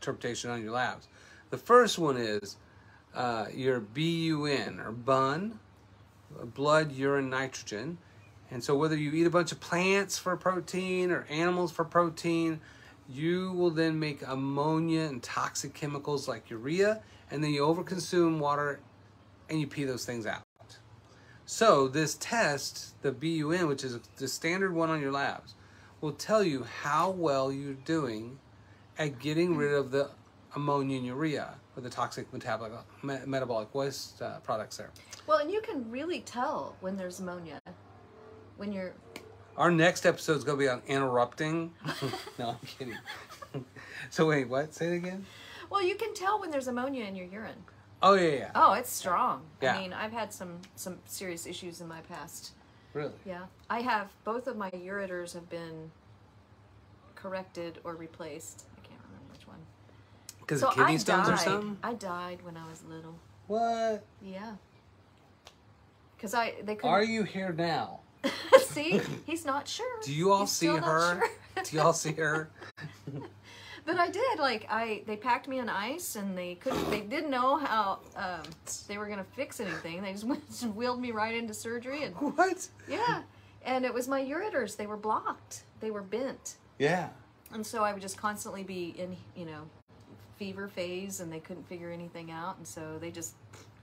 interpretation on your labs. The first one is uh, your BUN or BUN, blood urine nitrogen. And so whether you eat a bunch of plants for protein or animals for protein, you will then make ammonia and toxic chemicals like urea, and then you overconsume water and you pee those things out. So this test, the BUN, which is the standard one on your labs, will tell you how well you're doing at getting rid of the ammonia and urea or the toxic metabolic me- metabolic waste uh, products there. Well, and you can really tell when there's ammonia when you're. Our next episode is going to be on interrupting. *laughs* no, I'm kidding. *laughs* so wait, what? Say it again. Well, you can tell when there's ammonia in your urine. Oh yeah, yeah. Oh, it's strong. Yeah. I mean, I've had some some serious issues in my past. Really? Yeah, I have both of my ureters have been corrected or replaced. I can't remember which one. Because so of kidney I stones died. or something? I died when I was little. What? Yeah. Because I they couldn't Are you here now? *laughs* see. He's not sure. Do you all He's see her? sure. *laughs* Do you all see her? *laughs* But I did like I they packed me on ice and they couldn't they didn't know how um, they were gonna fix anything. They just went and wheeled me right into surgery and What? yeah, and it was my ureters. They were blocked. They were bent, Yeah. and so I would just constantly be in you know fever phase, and they couldn't figure anything out, and so they just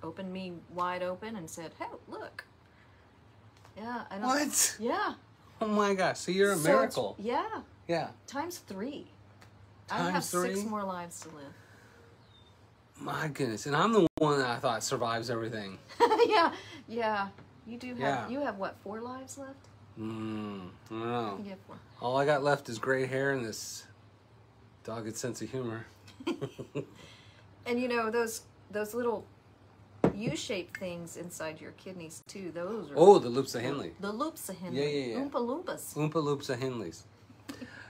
opened me wide open and said, "Hey, look." Yeah, I don't. What? Yeah. Oh my gosh. So you're a So miracle. yeah, Yeah. times three. I Times have six three? more lives to live. My goodness. And I'm the one that I thought survives everything. *laughs* yeah, yeah. You do have. Yeah. You have what? Four lives left. Mm, I don't know. You have four. All I got left is gray hair and this dogged sense of humor. *laughs* And you know those those little U-shaped things inside your kidneys too. Those are Oh, the loops of Henle. the loops of Henle. Yeah, yeah, yeah. Oompa loompas. Oompa loops of Henles.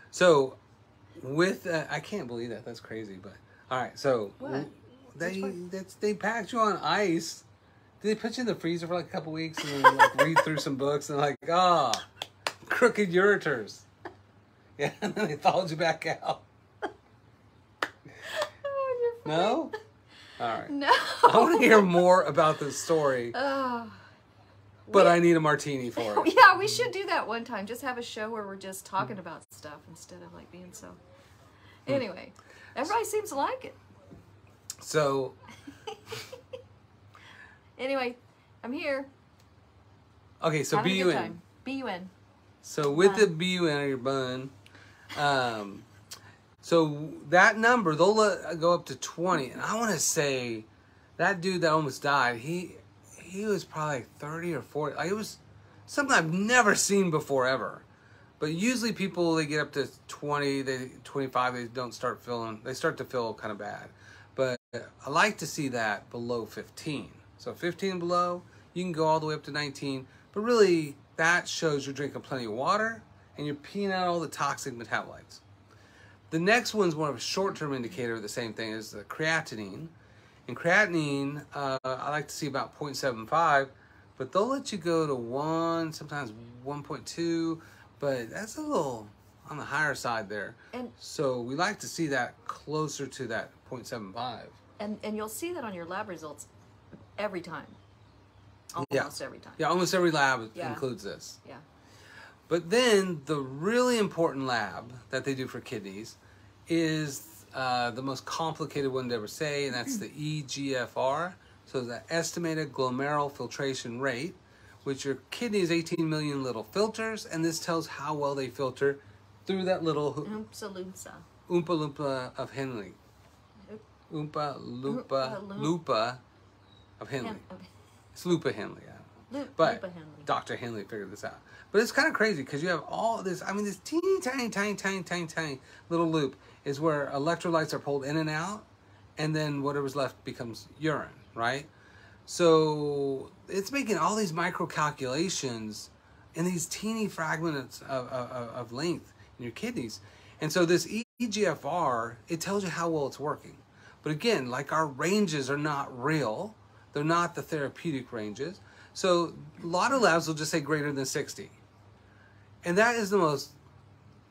So, with uh, I can't believe that. That's crazy. But all right. So What? they that's, they packed you on ice. Did they put you in the freezer for like a couple weeks and then like read through some books and like ah, crooked ureters. *laughs* Yeah, and then they thawed you back out. No. *laughs* All right. No. I want to hear more about this story, *laughs* Oh. but We- I need a martini for it. *laughs* Yeah, we should do that one time. Just have a show where we're just talking about stuff instead of like being so. Hmm. Anyway, Everybody seems to like it. So Anyway, I'm here. okay, so having a good BUN. time. B-U-N. So with the Bun. BUN or your bun, um, so that number they'll let go up to twenty, and I want to say that dude that almost died, he he was probably like thirty or forty. Like it was something I've never seen before ever. But usually people they get up to twenty, they twenty five, they don't start feeling they start to feel kind of bad. But I like to see that below fifteen. So fifteen below, you can go all the way up to nineteen. But really, that shows you're drinking plenty of water and you're peeing out all the toxic metabolites. The next one's more of a short-term indicator of the same thing as the creatinine. And creatinine, uh, I like to see about 0.75, but they'll let you go to one, sometimes 1.2, but that's a little on the higher side there. And So we like to see that closer to that 0.75. and and you'll see that on your lab results every time. Yeah. Almost every time. Yeah, almost every lab Yeah. includes this. Yeah. But then the really important lab that they do for kidneys is uh, the most complicated one to ever say, and that's the EGFR. So the estimated glomerular filtration rate, which your kidney is 18 million little filters, and this tells how well they filter through that little Oompa loompa. of Henle. Oompa loompa loompa of Henle. Hen- It's Lupa Henle. Loop, But Henle. Dr. Henle figured this out. But it's kind of crazy because you have all this. I mean, this teeny tiny, tiny, tiny, tiny, tiny little loop is where electrolytes are pulled in and out, and then whatever's left becomes urine, right? So it's making all these micro calculations in these teeny fragments of, of, of- length in your kidneys. And so this EGFR, it tells you how well it's working. But again, like our ranges are not real, they're not the therapeutic ranges. So a lot of labs will just say greater than 60. And that is the most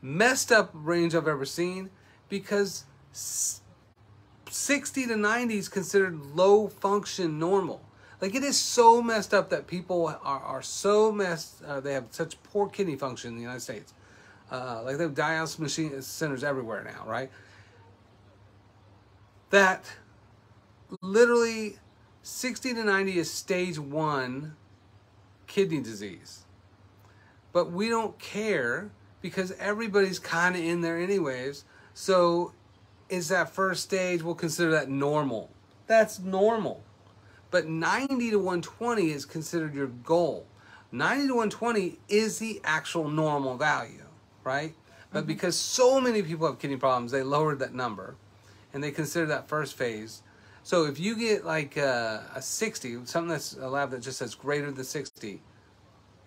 messed up range I've ever seen because 60 to 90 is considered low function normal. Like it is so messed up that people are, are so messed, uh, they have such poor kidney function in the United States. Uh, like they have dialysis machine centers everywhere now, right? That literally 60 to 90 is stage one kidney disease. But we don't care because everybody's kind of in there anyways. So is that first stage, we'll consider that normal. That's normal. But 90 to 120 is considered your goal. 90 to 120 is the actual normal value, right? But mm-hmm. because so many people have kidney problems, they lowered that number and they consider that first phase. So if you get like a, a 60, something that's a lab that just says greater than 60,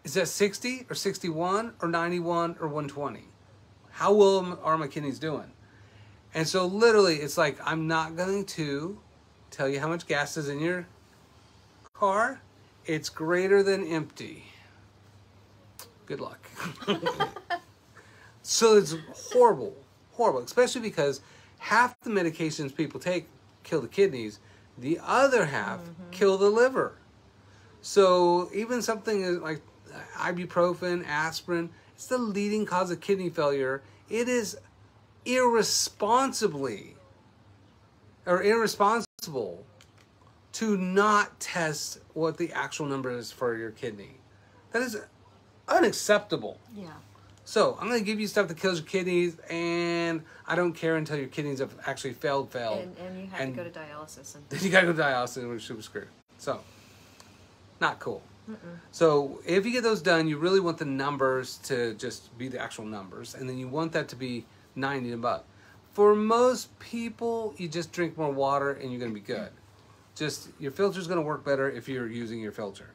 is that 60 or 61 or 91 or 120? How well are my kidneys doing? And so literally, it's like I'm not going to tell you how much gas is in your car. It's greater than empty. Good luck. *laughs* so it's horrible, horrible, especially because half the medications people take kill the kidneys, the other half mm-hmm. kill the liver. So even something like ibuprofen, aspirin, it's the leading cause of kidney failure. It is irresponsibly or irresponsible to not test what the actual number is for your kidney. That is unacceptable. Yeah. So I'm going to give you stuff that kills your kidneys, and I don't care until your kidneys have actually failed, failed. And, and you have And- to go to dialysis. And then *laughs* you gotta go to dialysis and we're super screwed. So, not cool. So, if you get those done, you really want the numbers to just be the actual numbers, and then you want that to be 90 and above. For most people, you just drink more water and you're gonna be good. Mm-hmm. Just your filter's gonna work better if you're using your filter.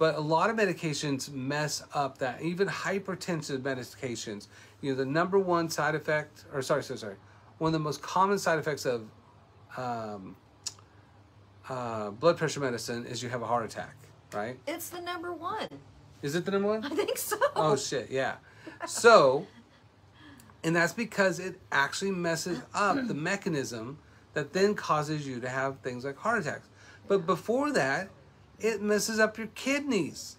But a lot of medications mess up that. Even hypertensive medications, you know, the number one side effect, or sorry, sorry, sorry, one of the most common side effects of um, uh, blood pressure medicine is you have a heart attack, right? it's the number one. Is it the number one? I think so. Oh shit, yeah. So, and that's because it actually messes up the mechanism that then causes you to have things like heart attacks. But before that, it messes up your kidneys.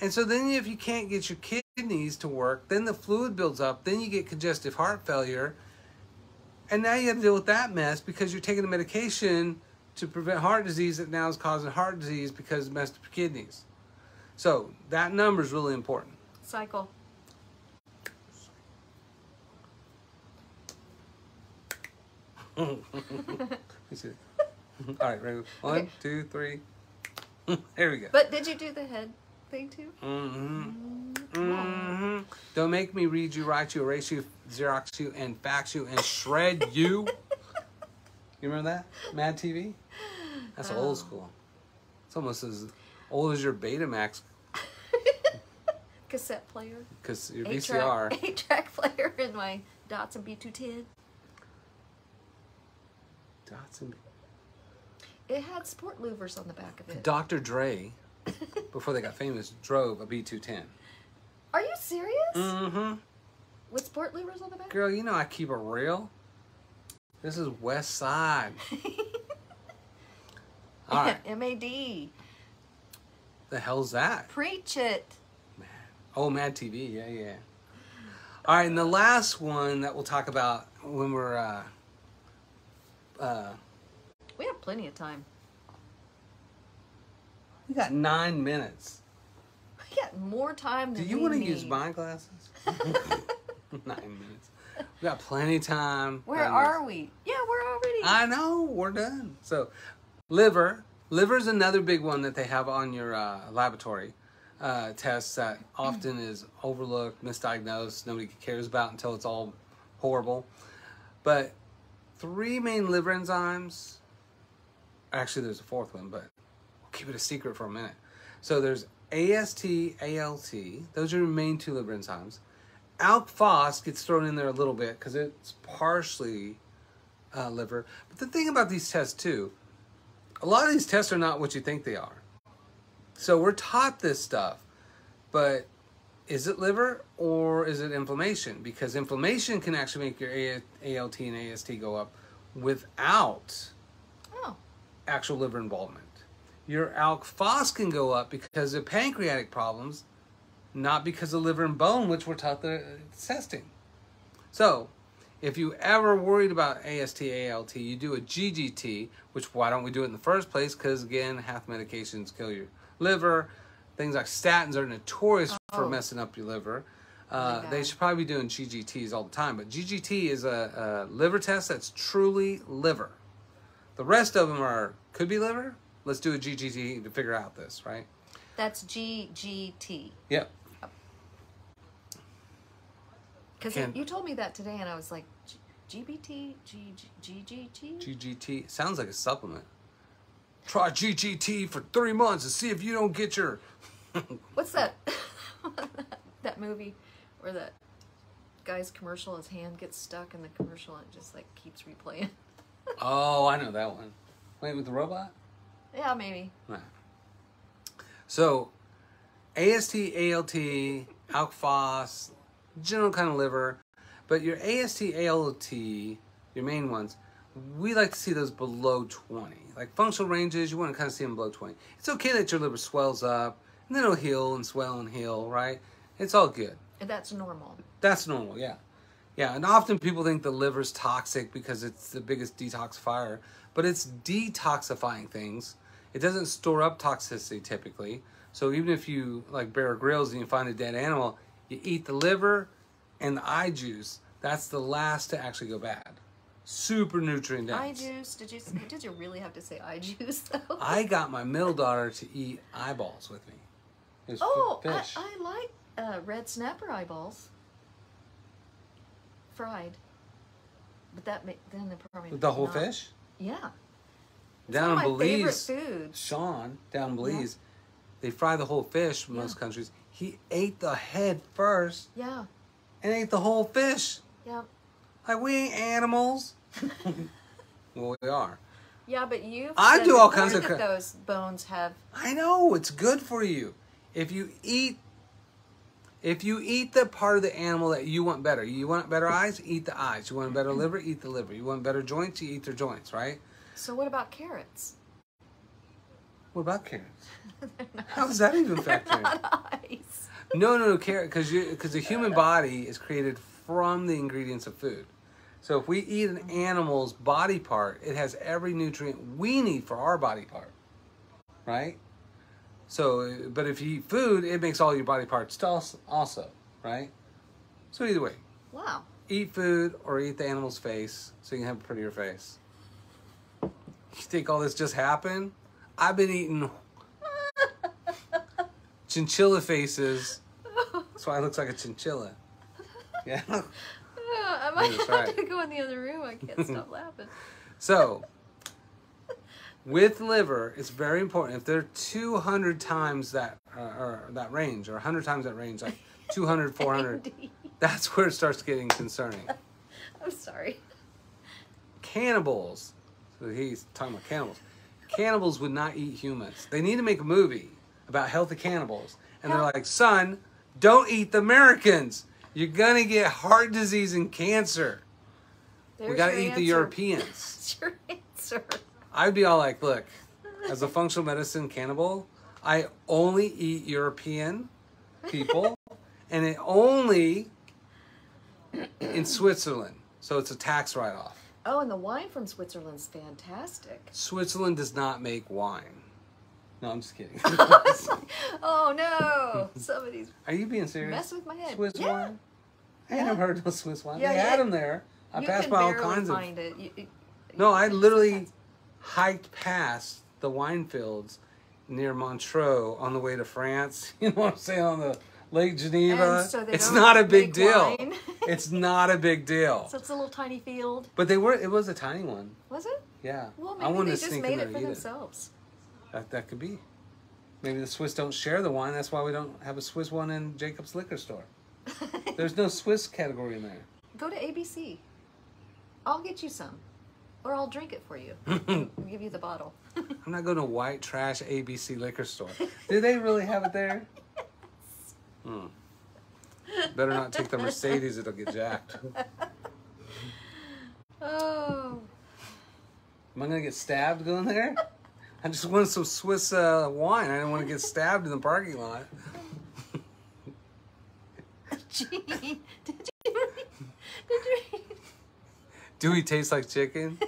And so then if you can't get your kidneys to work, then the fluid builds up, then you get congestive heart failure. And now you have to deal with that mess because you're taking a medication to prevent heart disease that now is causing heart disease because it messed up your kidneys. So that number is really important. Cycle. *laughs* Let me see. All right, ready? *laughs* One, Okay. two, three. *laughs* there we go. But did you do the head thing too? hmm Come on. hmm Don't make me read you, write you, erase you, Xerox you, and fax you, and shred you. *laughs* You remember that? Mad TV? That's Oh. old school. It's almost as old as your Betamax *laughs* Cassette player. because your VCR. eight track player in my Datsun B210. Datsun. It had sport louvers on the back of it. Dr. Dre, before they got famous, drove a B210. Are you serious? Mm-hmm. With sport louvers on the back? Girl, you know I keep it real. This is West Side. *laughs* All right. MAD. The hell's that? Preach it. Man. Oh, Mad TV. Yeah, yeah. All right, and the last one that we'll talk about when we're uh, uh, We have plenty of time. we got nine minutes. We got more time than you Do you want to use my glasses? *laughs* nine minutes. We got plenty of time. Where Nine are minutes. we? Yeah, we're already. I know we're done. So, liver. Liver is another big one that they have on your uh, laboratory uh, tests that often is overlooked, misdiagnosed, nobody cares about until it's all horrible. But three main liver enzymes. Actually, there's a fourth one, but we'll keep it a secret for a minute. So there's AST, ALT. Those are your main two liver enzymes. Alk phos gets thrown in there a little bit because it's partially uh, liver. But the thing about these tests too, a lot of these tests are not what you think they are. So we're taught this stuff, but is it liver or is it inflammation? Because inflammation can actually make your ALT and AST go up without actual liver involvement. Your alk phos can go up because of pancreatic problems, not because of liver and bone, which we're taught the testing. So, if you ever worried about AST, ALT, you do a GGT, which why don't we do it in the first place? Because again, half medications kill your liver. Things like statins are notorious for Oh. messing up your liver. Really Uh, they should probably be doing GGTs all the time, but GGT is a, a liver test that's truly liver. The rest of them are could be liver. Let's do a GGT to figure out this, right? that's GGT. Yep. Because Can- you told me that today, and I was like, G- GBT, GGT. GGT sounds like a supplement. Try GGT for three months and see if you don't get your. *laughs* What's that? *laughs* that movie where that guy's commercial, his hand gets stuck in the commercial, and it just like keeps replaying. Oh, I know that one. Wait, with the robot? yeah, maybe. Nah. So, AST, ALT, ALK phos, general kind of liver, but your AST, ALT, your main ones, we like to see those below 20. Like functional ranges, you want to kind of see them below 20. It's okay that your liver swells up, and then it'll heal and swell and heal, right? It's all good. And that's normal. That's normal, yeah. Yeah, and often people think the liver's toxic because it's the biggest detoxifier, but it's detoxifying things. It doesn't store up toxicity typically. So even if you like Bear Grylls and you find a dead animal, you eat the liver and the eye juice. That's the last to actually go bad. Super nutrient dense. Eye juice. Did you did you really have to say eye juice though? *laughs* I got my middle daughter to eat eyeballs with me. Oh, I. I like uh, red snapper eyeballs. Fried. But that ma- then the probably the whole not- fish Yeah. It's down in of my favorite Belize. Sean down in Belize, they fry the whole fish in most countries. He ate the head first Yeah. and ate the whole fish. Yeah. Like we ain't animals. *laughs* *laughs* well, we are. Yeah, but you. I do all kinds of those bones have. I know it's good for you. If you eat, if you eat the part of the animal that you want better, you want better eyes, eat the eyes. You want a better mm-hmm. liver, eat the liver. You want better joints, you eat their joints. Right? So what about carrots? What about carrots? *laughs* How does that even *laughs* factor in? Not ice. No, no, no, carrot, because you because the human *laughs* body is created from the ingredients of food. So if we eat an mm-hmm. animal's body part, it has every nutrient we need for our body part, right? So, but if you eat food, it makes all your body parts als- also, right? So either way, Wow. eat food or eat the animal's face so you can have a prettier face. You think all this just happened? I've been eating *laughs* chinchilla faces. That's why it looks like a chinchilla. Yeah. *laughs* Oh, I might have right. to go in the other room. I can't stop laughing. *laughs* So, with liver, it's very important. If they're 200 times that, uh, or that range, or 100 times that range, like *laughs* 200, 400, Andy, that's where it starts getting concerning. *laughs* I'm sorry. Cannibals, so he's talking about cannibals. Cannibals would not eat humans. They need to make a movie about healthy cannibals. And they're like, son, don't eat the Americans. You're going to get heart disease and cancer. There's we got to your eat the. Europeans. *laughs* That's your answer. I'd be all like, look, as a functional medicine cannibal, I only eat European people, *laughs* and it only in Switzerland. So it's a tax write off. Oh, and the wine from Switzerland's fantastic. Switzerland does not make wine. No, I'm just kidding. *laughs* oh no! *laughs* Somebody's Are you being serious? messing with my head. Swiss yeah. wine? I Yeah. never heard of Swiss wine. Yeah, they yeah. had them there. I you passed by all kinds of. find it. You- you- No, I literally hiked past the wine fields near Montreux on the way to France. *laughs* You know what I'm saying? On the Lake Geneva. So it's not a big deal. *laughs* it's not a big deal. So it's a little tiny field. But they were. It was a tiny one. Was it? Yeah. Well, I maybe they just made it for themselves. it. That, that could be. Maybe the Swiss don't share the wine. That's why we don't have a Swiss one in Jacob's liquor store. *laughs* There's no Swiss category in there. Go to ABC. I'll get you some, or I'll drink it for you. *laughs* I'll give you the bottle. *laughs* I'm not going to white trash ABC liquor store. Do they really have it there? *laughs* Hmm. Better not take the Mercedes; it'll get jacked. Oh, Am I gonna get stabbed going there? I just wanted some Swiss uh, wine. I didn't want to get stabbed in the parking lot. gee, did you? Did you? Do we taste like chicken?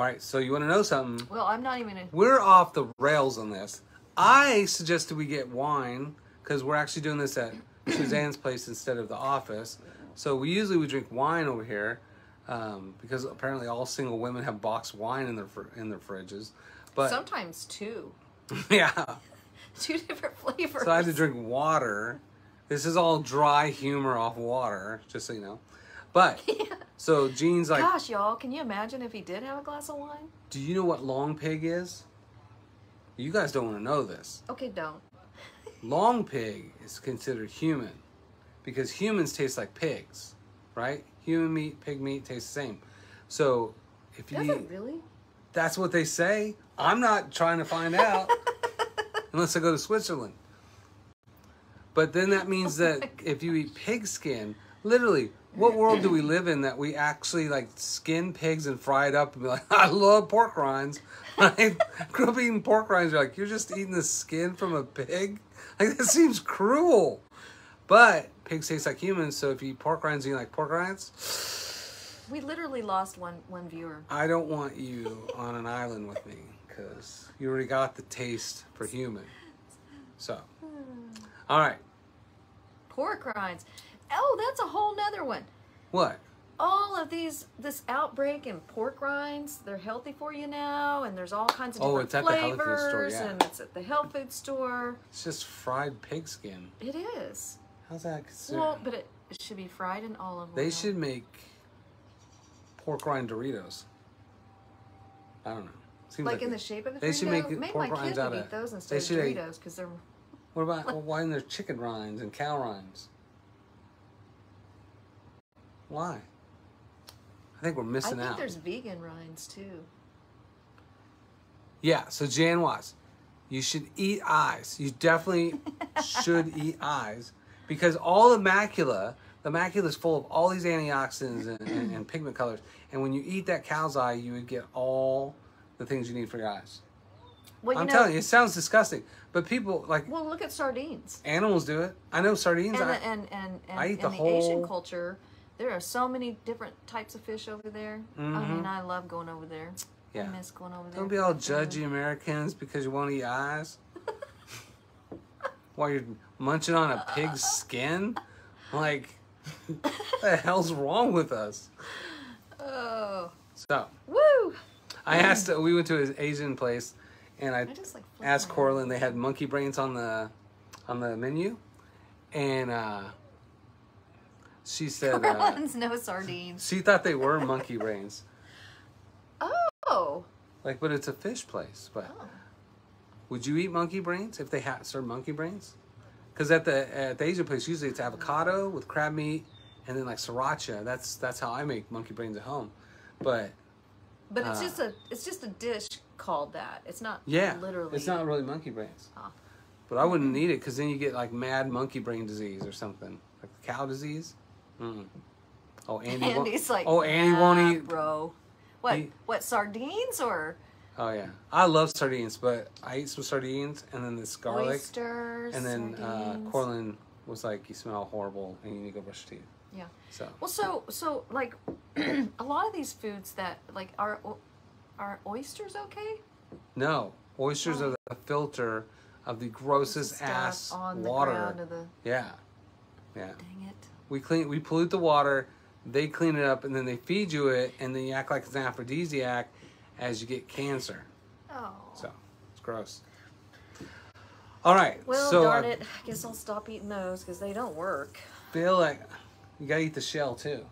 All right, so you want to know something? Well, I'm not even. A, We're off the rails on this. I suggested we get wine because we're actually doing this at Suzanne's place instead of the office. So we usually we drink wine over here um, because apparently all single women have boxed wine in their fr- in their fridges. But sometimes two, *laughs* yeah, *laughs* two different flavors. so I had to drink water. This is all dry humor off water, just so you know. But *laughs* so Gene's like, Gosh, y'all, can you imagine if he did have a glass of wine? "Do you know what long pig is?" You guys don't want to know this. Okay, don't. Long pig is considered human because humans taste like pigs, right? Human meat, pig meat tastes the same. So if you Does eat, it really? that's what they say. I'm not trying to find out *laughs* unless I go to Switzerland. But then that *laughs* means oh that if you eat pig skin, literally, what world do we live in that we actually like skin pigs and fry it up and be like, *laughs* I love pork rinds. *laughs* I grew up eating pork rinds. You're like, you're just eating the skin from a pig? *laughs* Like, that seems cruel. But pigs taste like humans, so if you eat pork rinds and you like pork rinds, We literally lost one one viewer. I don't want you on an island with me because you already got the taste for human. So, all right. Pork rinds. Oh, that's a whole nother one. What? All of these, this outbreak in pork rinds, they're healthy for you now, and there's all kinds of Oh, different it's at the health food store, flavors, yeah. and it's at the health food store. It's just fried pig skin. It is. How's that considered? Well, but it, it should be fried in olive oil. they should make pork rind Doritos. I don't know. Seems like like in the shape of a they Dorito. should make Maybe pork my rinds kids out would of- eat those instead of Doritos because they're. What about well, why in there chicken rinds and cow rinds? Why? I think we're missing out. I think out. there's vegan rinds too. Yeah, so Jan Watts, you should eat eyes. You definitely *laughs* should eat eyes because all the macula, the macula is full of all these antioxidants and, and, and pigment colors. And when you eat that cow's eye, you would get all the things you need for your eyes. Well, you I'm know, telling you, it sounds disgusting, but people like Well, look at sardines. animals do it. I know sardines. And I, the, and and, and I eat in the the, Asian culture, There are so many different types of fish over there. I mean, I love going over there. I Yeah. miss going over there. Don't be all judgy Americans because you want to eat eyes. *laughs* While you're munching on a pig's skin? Like, what the hell's wrong with us? Oh, So, woo! I asked, we went to an Asian place and I I just like asked Corlin, they had monkey brains on the on the menu. And uh, she *laughs* said, uh, no sardines. she thought they were monkey brains. Oh. Like, but it's a fish place. But Oh. would you eat monkey brains if they had served monkey brains? Because at the at the Asian place, usually it's avocado with crab meat and then like sriracha. That's that's how I make monkey brains at home. But But it's Uh, just a it's just a dish called that. It's not yeah, literally. it's not really monkey brains. Ah. But I wouldn't eat it because then you get like mad monkey brain disease or something, like cow disease. Mm. *laughs* Oh, Andy. won't- like, oh, Andy "Nah, won't eat. bro. What? He- what sardines or Oh yeah, I love sardines, but I ate some sardines and then this garlic, oysters? and then uh? Corlin was like, "You smell horrible, and you need to go brush your teeth." Yeah. So Well, so so like *clears throat* a lot of these foods that like are are oysters okay? no, oysters Why? are the filter of the grossest ass on the water. of the Yeah, yeah. dang it. We clean, we pollute the water. They clean it up, and then they feed you it, and then you act like it's an aphrodisiac as you get cancer. Oh. So it's gross. All right. well, so darn I it. I guess I'll stop eating those because they don't work. feel like you gotta eat the shell too.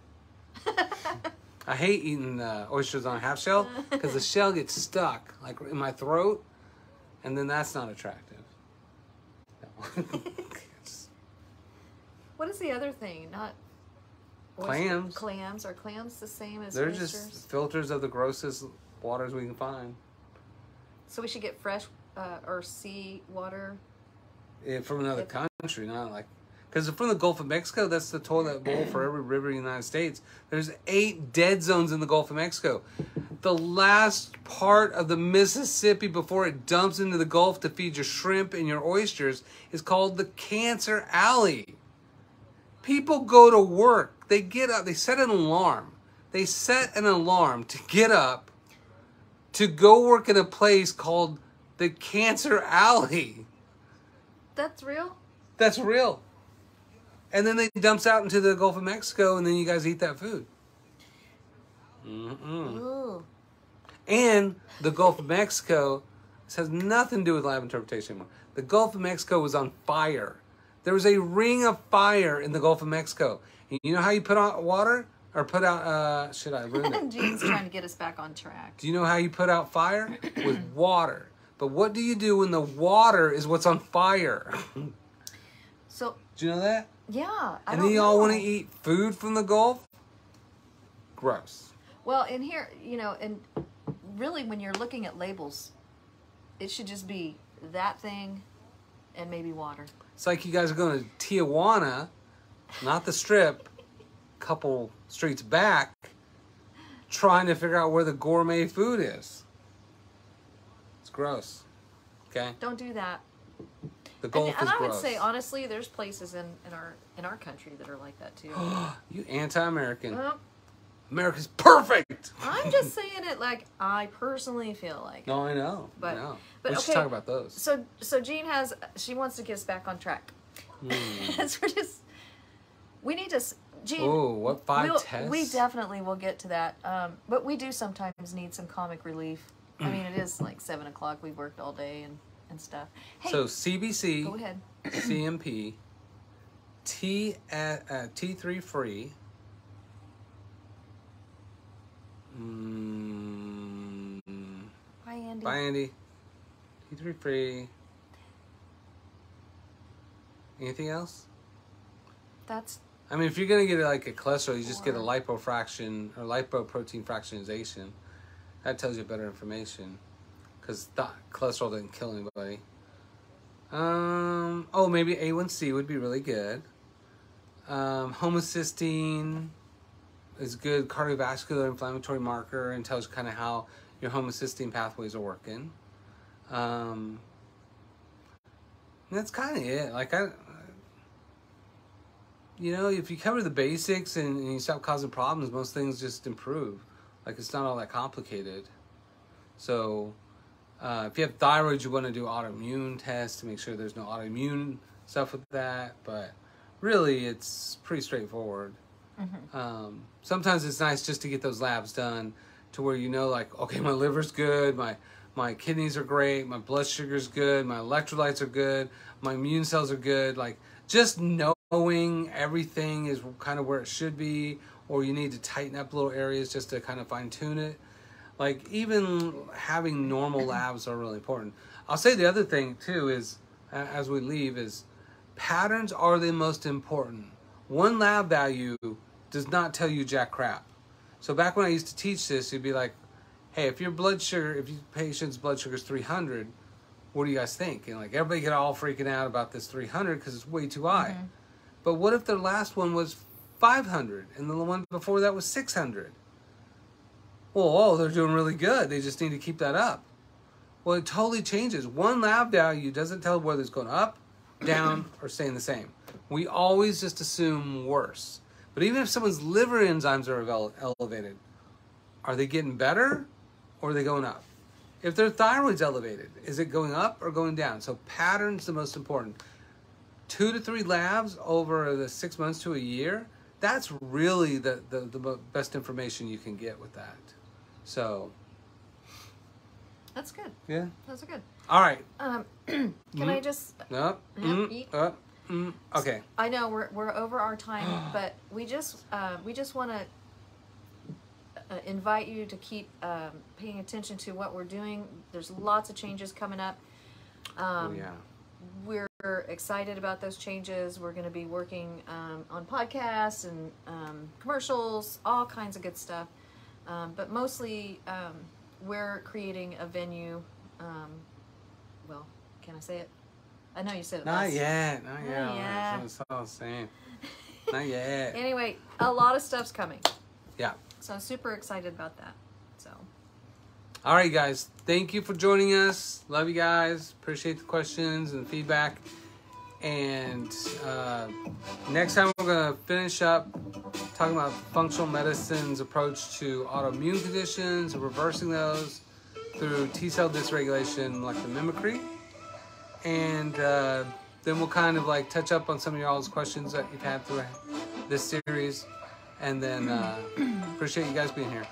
*laughs* I hate eating uh, oysters on a half shell because the shell gets stuck like in my throat, and then that's not attractive. No. *laughs* What is the other thing? Not Clams. Clams are clams the same as They're oysters? just filters of the grossest waters we can find. So we should get fresh uh, or sea water. Eh, from another If- country, not like because from the Gulf of Mexico, that's the toilet bowl for every river in the United States. There's eight dead zones in the Gulf of Mexico. The last part of the Mississippi before it dumps into the Gulf to feed your shrimp and your oysters is called the Cancer Alley. People go to work. They get up. They set an alarm. They set an alarm to get up to go work in a place called the Cancer Alley. That's real? That's real. And then they dumps out into the Gulf of Mexico, and then you guys eat that food. Mm-mm. And the Gulf of Mexico, this has nothing to do with lab interpretation anymore. The Gulf of Mexico was on fire. There was a ring of fire in the Gulf of Mexico. You know how you put out water? Or put out, uh, should I ruin it? *laughs* Gene's trying to get us back on track. Do you know how you put out fire? With water. But what do you do when the water is what's on fire? So, do you know that? yeah. I and then you all want to eat food from the Gulf? Gross. Well, in here, you know, and really when you're looking at labels, it should just be that thing and maybe water. It's like you guys are going to Tijuana, not the strip, a couple streets back, trying to figure out where the gourmet food is. It's gross. Okay? Don't do that. The And, Gulf and is I would gross. say honestly, there's places in, in our in our country that are like that too. *gasps* you anti-American. well, America's perfect. I'm just saying it like I personally feel like. No, I know. But- I know. but we should okay. talk about those. So so Jean has she wants to get us back on track. Hmm. so we're just we need to s- Jean. Oh, what 5 we'll- tests? We definitely will get to that. Um, but we do sometimes need some comic relief. I mean, it is like seven o'clock. We worked all day and, and stuff. Hey, So CBC, go ahead. CMP, T uh, uh, T3 free. Mm, Hi, Andy. bye, Andy. T3 free. Anything else? That's I mean, if you're gonna get like a cholesterol, you just get a lipofraction or lipoprotein fractionization. That tells you better information, because cholesterol doesn't kill anybody. Um. Oh, maybe A1C would be really good. Um, homocysteine is good cardiovascular inflammatory marker and tells kind of how your homocysteine pathways are working. Um, that's kind of it. Like I, you know, if you cover the basics and, and you stop causing problems, most things just improve. Like it's not all that complicated. So, uh, if you have thyroid, you want to do autoimmune tests to make sure there's no autoimmune stuff with that. But really, it's pretty straightforward. Um, sometimes it's nice just to get those labs done to where you know, like, okay, my liver's good, my my kidneys are great, my blood sugar's good, my electrolytes are good, my immune cells are good. Like, just knowing everything is kind of where it should be, or you need to tighten up little areas just to kind of fine tune it. Like, even having normal *clears throat* labs are really important. I'll say the other thing too is, as we leave, is patterns are the most important. One lab value does not tell you jack crap. So back when I used to teach this, you'd be like, "Hey, if your blood sugar, if your patient's blood sugar is 300, what do you guys think?" And like everybody get all freaking out about this 300 because it's way too high. Mm-hmm. But what if their last one was 500 and the one before that was 600? Well, oh, they're doing really good. They just need to keep that up. Well, it totally changes. One lab value doesn't tell whether it's going up, down, or staying the same. We always just assume worse. But even if someone's liver enzymes are ele- elevated, are they getting better or are they going up? If their thyroid's elevated, is it going up or going down? So pattern's the most important. Two to three labs over the six months to a year, that's really the, the, the best information you can get with that. So, That's good. yeah. Those are good. All right. Um, *clears throat* can I just? Yeah, mm, eat. Mm. Okay. I know we're we're over our time, *gasps* but we just uh, we just want to uh, invite you to keep um, paying attention to what we're doing. There's lots of changes coming up. Um, oh, yeah. We're excited about those changes. We're going to be working um, on podcasts and um, commercials, all kinds of good stuff. Um, but mostly, um, we're creating a venue. Um, well, can I say it? I know you said it. Not last- yet. Not yet. Not yet. That's all I'm saying. Not yet. *laughs* Anyway, a lot of stuff's coming. Yeah. So I'm super excited about that. So All right, guys. Thank you for joining us. Love you guys. Appreciate the questions and feedback. And uh, next time, we're going to finish up talking about functional medicine's approach to autoimmune conditions reversing those through T cell dysregulation, like the mimicry. And uh, then we'll kind of like touch up on some of y'all's questions that you've had through this series. And then uh, *clears throat* appreciate you guys being here.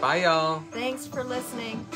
Bye, y'all. thanks for listening.